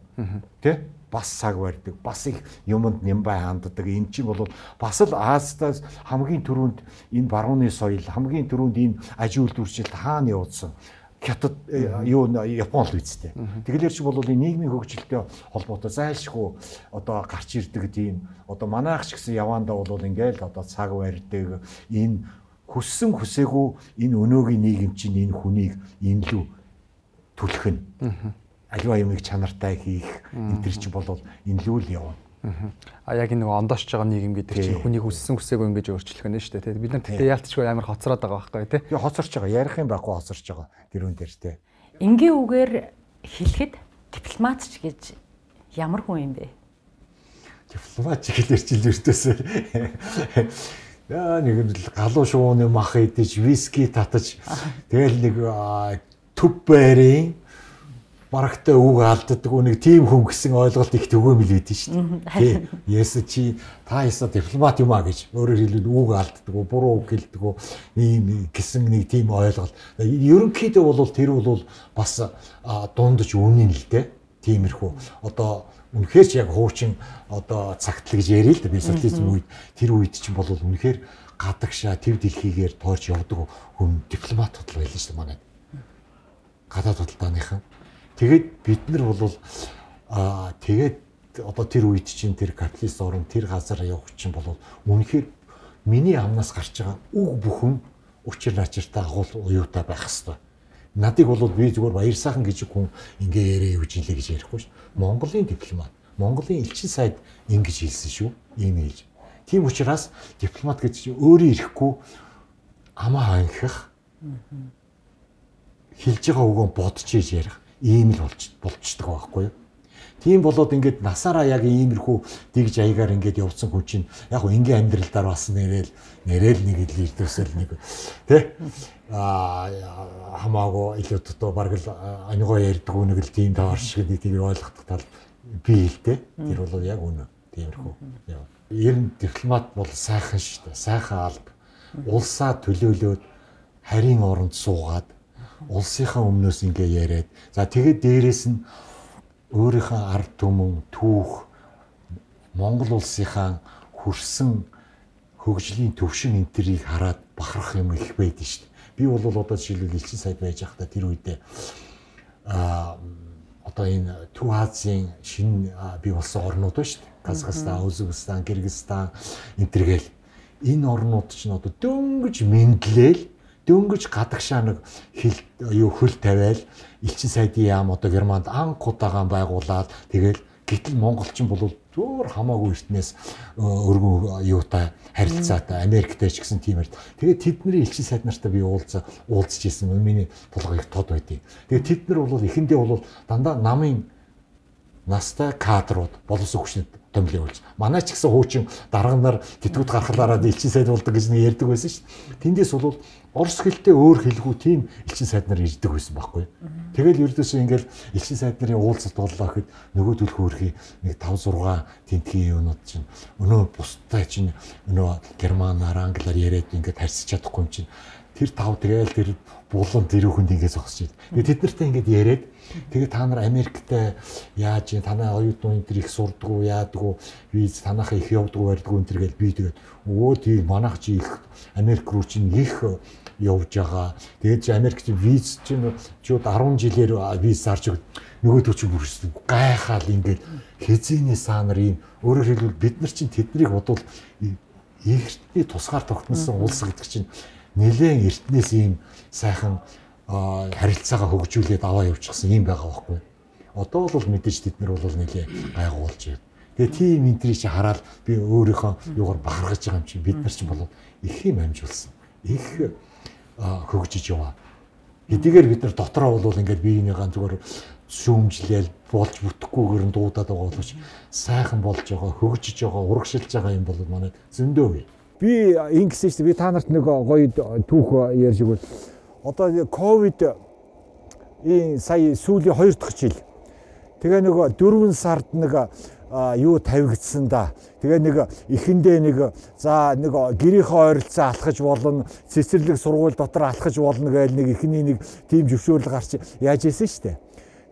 тий бас цаг барьдаг, бас их юмд нямбай ханддаг. Энэ чинь бол бас л Азиас хамгийн түрүүнд энэ барууны соёл, хамгийн түрүүнд энэ аж үйлдвэрчилт хаана явуулсан? Хятад э, юу Япон л үсттэй. Тэгэлэр чи бол энэ нийгмийн хөгжилтэй холбоотой зайлшгүй одоо гарч ирдэг тийм одоо манайх ч гэсэн явандаа бол ингээл одоо цаг барьдаг энэ хүссэн хүсээгүй энэ өнөөгийн нийгэм чинь энэ хүнийг энэ лүү түлхэх нь аливаа юмыг чанартай хийх энэ төр чи болвол энэ л явна. А яг энэ нэг ондоошж байгаа нийгэм гэдэг чинь хүнийг хүссэн хүсээгүй ингэж өөрчлөх нь шүү дээ. Бид нар тэгтээ яалтчгүй амар хоцроод байгаа байхгүй тий. Тэгээ хоцорч байгаа. Ярих юм байхгүй хоцорч байгаа. Дэрүүн дээр тий. Энгийн үгээр хэлэхэд дипломатч гэж ямар хүн юм бэ? Дипломатч гэхэлэр чи л өртөөсөө Яа нэг л галуу шууны мах идэж, виски татаж тэгэл нэг төв байрын барагтай үг алддаг нэг тийм хүн гэсэн ойлголт их төгөөмөл өгдөн шүү дээ. Тий. Яс чи та ясаа дипломат юм а гэж өөрөөр хэлбэл үг алддаг, буруу үг хэлдэг, ийм гэсэн нэг тийм ойлголт. Ерөнхийдөө бол тэр бол бас дундаж үнэн л дээ. Тиймэрхүү. Одоо үнэхээр ч яг хуучин одоо цагтл гэж ярил л да би социализм үед тэр үед чинь бол үнэхээр гадагшаа төв дэлхийгээр тоорч явдаг хүн дипломат тотал байлаа шүү дээ манай. Гадаад худалдааныхан Тэгээд бид нар бол аа тэгээд одоо тэр үед чинь тэр капиталист орн тэр газар явах чинь бол үнэхээр миний амнаас гарч байгаа үг бүхэн учир начиртай агуул уюутай байх хэвээр. Надыг бол би зүгээр баяр сайхан гэж хүн ингээ яриа явж илээ гэж ярихгүй ш. Монголын дипломат Монголын элчин сайд ингэж хэлсэн шүү. Ийм хэлж. Тийм учраас дипломат гэдэг чинь өөрөө ирэхгүй амаа хангах хэлж байгаа үгөө бодож иж ярих ийм л болж болчдөг байхгүй юу? Тийм болоод ингээд насаараа яг иймэрхүү дигж аягаар ингээд явцсан хүн чинь яг хөө ингийн амьдралдаар бас нэрэл нэрэл нэг л ирдөөсөл нэг тий а хамаагүй илүү дутуу баг л анигоо ярьдаг нэг л тийм таар шиг нэг тийм ойлгох тал би л тий тэр бол яг үнэ тиймэрхүү. Яа. Ер нь дипломат бол сайхан шүү дээ. Сайхан алба. Улсаа төлөөлөөд харийн оронд суугаад улсынхаа өмнөөс ингээ яриад за тэгээд дээрэс нь өөрийнхөө ард түмэн түүх Монгол улсынхаа хүрсэн хөгжлийн төвшин энтрийг хараад бахарах юм их байдаг шүү дээ. Би бол одоо жишээлбэл элчин сайд байж байхдаа тэр үедээ а одоо энэ Төв Азийн шинэ бий болсон орнууд ба шүү дээ. Казахстан, Узбекистан, Кыргызстан энтергээл энэ орнууд чинь одоо дөнгөж мэндлээл дөнгөж гадагшаа нэг хил юу хөл тавиал элчин сайдын яам одоо Германд анх удагаан байгуулад тэгэл гэтэл монголчин бол зөөр хамаагүй эртнээс өргөн юутай харилцаатай Америктэй ч гэсэн тиймэр. Тэгээд тэдний элчин сайд нартай би уулзаа уулзж ирсэн. Миний тулгыг тод байдیں۔ Тэгээд тэд нар бол эхэндээ бол дандаа намын настай кадрууд боловсон хүчнэд томилоо болж. Манай ч гэсэн хуучин дарганаар тэтгэвд гаргалаараа элчин сайд болдог гэж нэг ярьдаг байсан шүү дээ. Тэндээс бол Орос хэлтэй өөр хэлгүй тийм элчин сайд нар ирдэг байсан байхгүй. Тэгэл ердөөсөө ингээл элчин сайд нарын уулзалт боллоо гэхэд нөгөө төлөх өөрхий нэг 5 6 тентгийн юунууд чинь өнөө бустай чинь өнөө германаар англиар яриад ингээд харьцаж чадахгүй юм чинь тэр тав тэгэл тэр булан тэр хүнд ингээд зогсож байна. Тэгээд тэд нартай ингээд яриад тэгээд та нар Америктэй яаж танай оюутны энэ их сурдгуу яадгуу виз танахаа их явдгуу барьдгуу энэ төр гэж би тэгээд өө тийм манайх чи их Америк руу чинь их явж байгаа. Тэгээд чи Америкт виз чинь чууд 10 жилээр виз зарж өгд. Нөгөөдөө чи бүрсэн гайхаал ингээд хизээний саанар ийм өөрөөр хэлбэл бид нар чинь тэднийг бодвол эртний тусгаар тогтносон улс гэдэг чинь нэлээд эртнээс ийм сайхан харилцаагаа хөгжүүлээд аваа явчихсан юм байгаа байхгүй. Одоо бол мэдээж тэд нар бол нэлээд гайгуулж байна. Тэгээ тийм энтрийг чи хараад би өөрийнхөө юугаар бахаргаж байгаа юм чи бид нар ч болоод их юм амжуулсан. Их хөгжиж яваа. Хэдийгээр бид нар дотроо бол ингээд биенийгаа зүгээр шүүмжлээл болж бүтэхгүйгээр нь дуудаад байгаа боловч сайхан болж байгаа, хөгжиж байгаа, урагшилж байгаа юм бол манай зөндөө бий. Би ингэсэн чинь би та нарт нэг гоё түүх ярьж өгвөл одоо ковид ийм сая сүүлийн 2 дахь жил тэгээ нэг 4 сард нэг юу тавигдсан да. Тэгээ нэг эхэндээ нэг за нэг гэрийнхээ ойролцоо алхаж болно, цэцэрлэг сургууль дотор алхаж болно гээл нэг эхний нэг тийм зөвшөөрөл гарч яаж исэн штэ.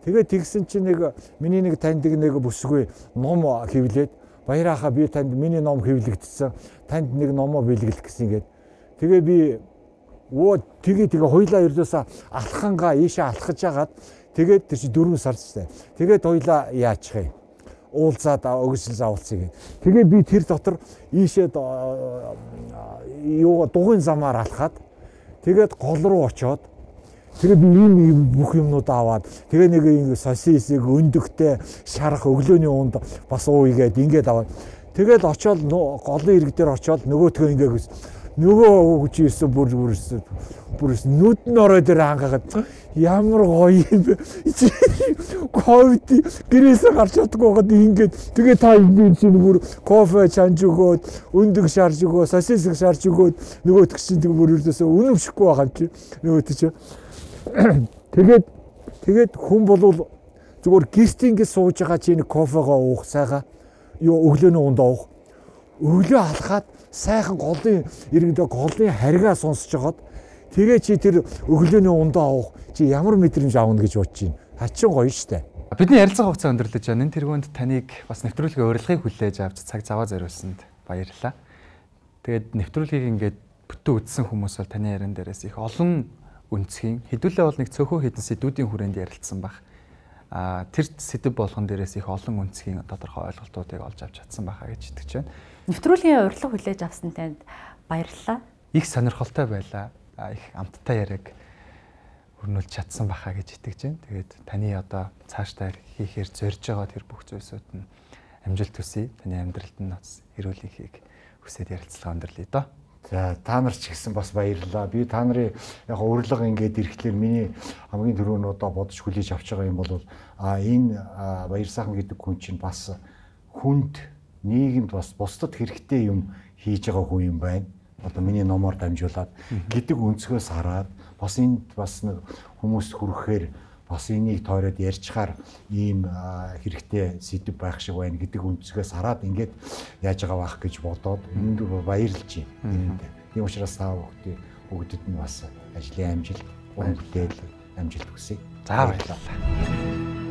Тэгээ тэгсэн чинь нэг миний нэг таньдаг нэг бүсгүй ном хэвлээд баярааха би танд миний ном хэвлэгдсэн. Танд нэг номоо бэлгэлэх гэсэн гээд. Тэгээ би оо тэгээ тэгээ хоёлаа ердөөсө алхангаа ийшээ алхаж агаад тэгээд тэр чи дөрөв сар штэ. Тэгээд хоёлаа яачих юм уулзаад өгсөн гээд. Тэгээ би тэр дотор ийшээ юу дугуйн замаар алхаад тэгээд гол руу очоод тэгээ би ийм бүх юмнууд аваад тэгээ нэг ингэ сосисыг өндөгтэй шарах өглөөний uuнд бас уугээд ингээд аваад тэгээд очоод голын ирэг дээр очоод нөгөөтгөө ингээд нөгөө хүч ирсэн бүр бүр бүр нүд нь ороод ир хангахад ямар гоё юм бэ. Ковид гэрээсээ гарч чадахгүй байгаад ингээд тэгээ та ингээд чинь бүр кофе чанж өгөөд өндөг шарж өгөө сосиск шарж өгөөд нөгөөт чинь тэг бүр өрдөөсөө үнэмшихгүй байгаа юм чи. Нөгөөт чи. Тэгээд тэгээд хүн болвол зүгээр гэрт ингээд сууж байгаа чинь кофегоо уух сайгаа юу өглөөний унд уух өглөө алхаад сайхан голын иргэдээ голын харьгаа сонсож жагаад тэгээ чи тэр өглөөний ундаа авах чи ямар мэдрэмж аавна гэж бодож байна. Хачин гоё штэ. Бидний ярилцах хугацаа өндөрлөж байна. Энэ тэргуунд таныг бас нэвтрүүлгийн урилгыг хүлээж авч цаг заваа зориулсанд баярлалаа. Тэгээд нэвтрүүлгийг ингээд бүтэн үзсэн хүмүүс бол таны яран дээрээс их олон үнцгийн хэдүүлээ бол нэг цөөхөн хэдэн сэдвүүдийн хүрээнд ярилцсан баг. А тэр сэдв болгон дээрээс их олон үнцгийн тодорхой ойлголтуудыг олж авч чадсан байхаа гэж итгэж байна. Нэвтрүүлгийн урилга хүлээж авсан танд баярлалаа. Их сонирхолтой байлаа. Их амттай яриаг өрнүүлж чадсан баха гэж итгэж байна. Тэгээд таны одоо цаашдаа хийхээр зорж байгаа тэр бүх зүйлсүүд нь амжилт хүсье. Таны амьдралд нь бас эрүүл ихийг хүсээд ярилцлага өндөрлөе доо. За та нар ч гэсэн бас баярлалаа. Би та нарын яг урилга ингээд ирэхлээр миний хамгийн түрүүн одоо бодож хүлээж авч байгаа юм бол а энэ баяр сайхан гэдэг хүн чинь бас хүнд нийгэмд бас бусдад хэрэгтэй юм хийж байгаа хүн юм байна. Одоо миний номоор дамжуулаад гэдэг өнцгөөс хараад бас энд бас нэг хүмүүст хүрэхээр бас энийг тойроод ярьчихаар ийм хэрэгтэй сэдв байх шиг байна гэдэг өнцгөөс хараад ингээд яаж байгаа бах гэж бодоод энд баярлж байна. Тийм учраас та бүхний бүгдэд нь бас ажлын амжилт, бүтээл амжилт хүсье. За баярлалаа.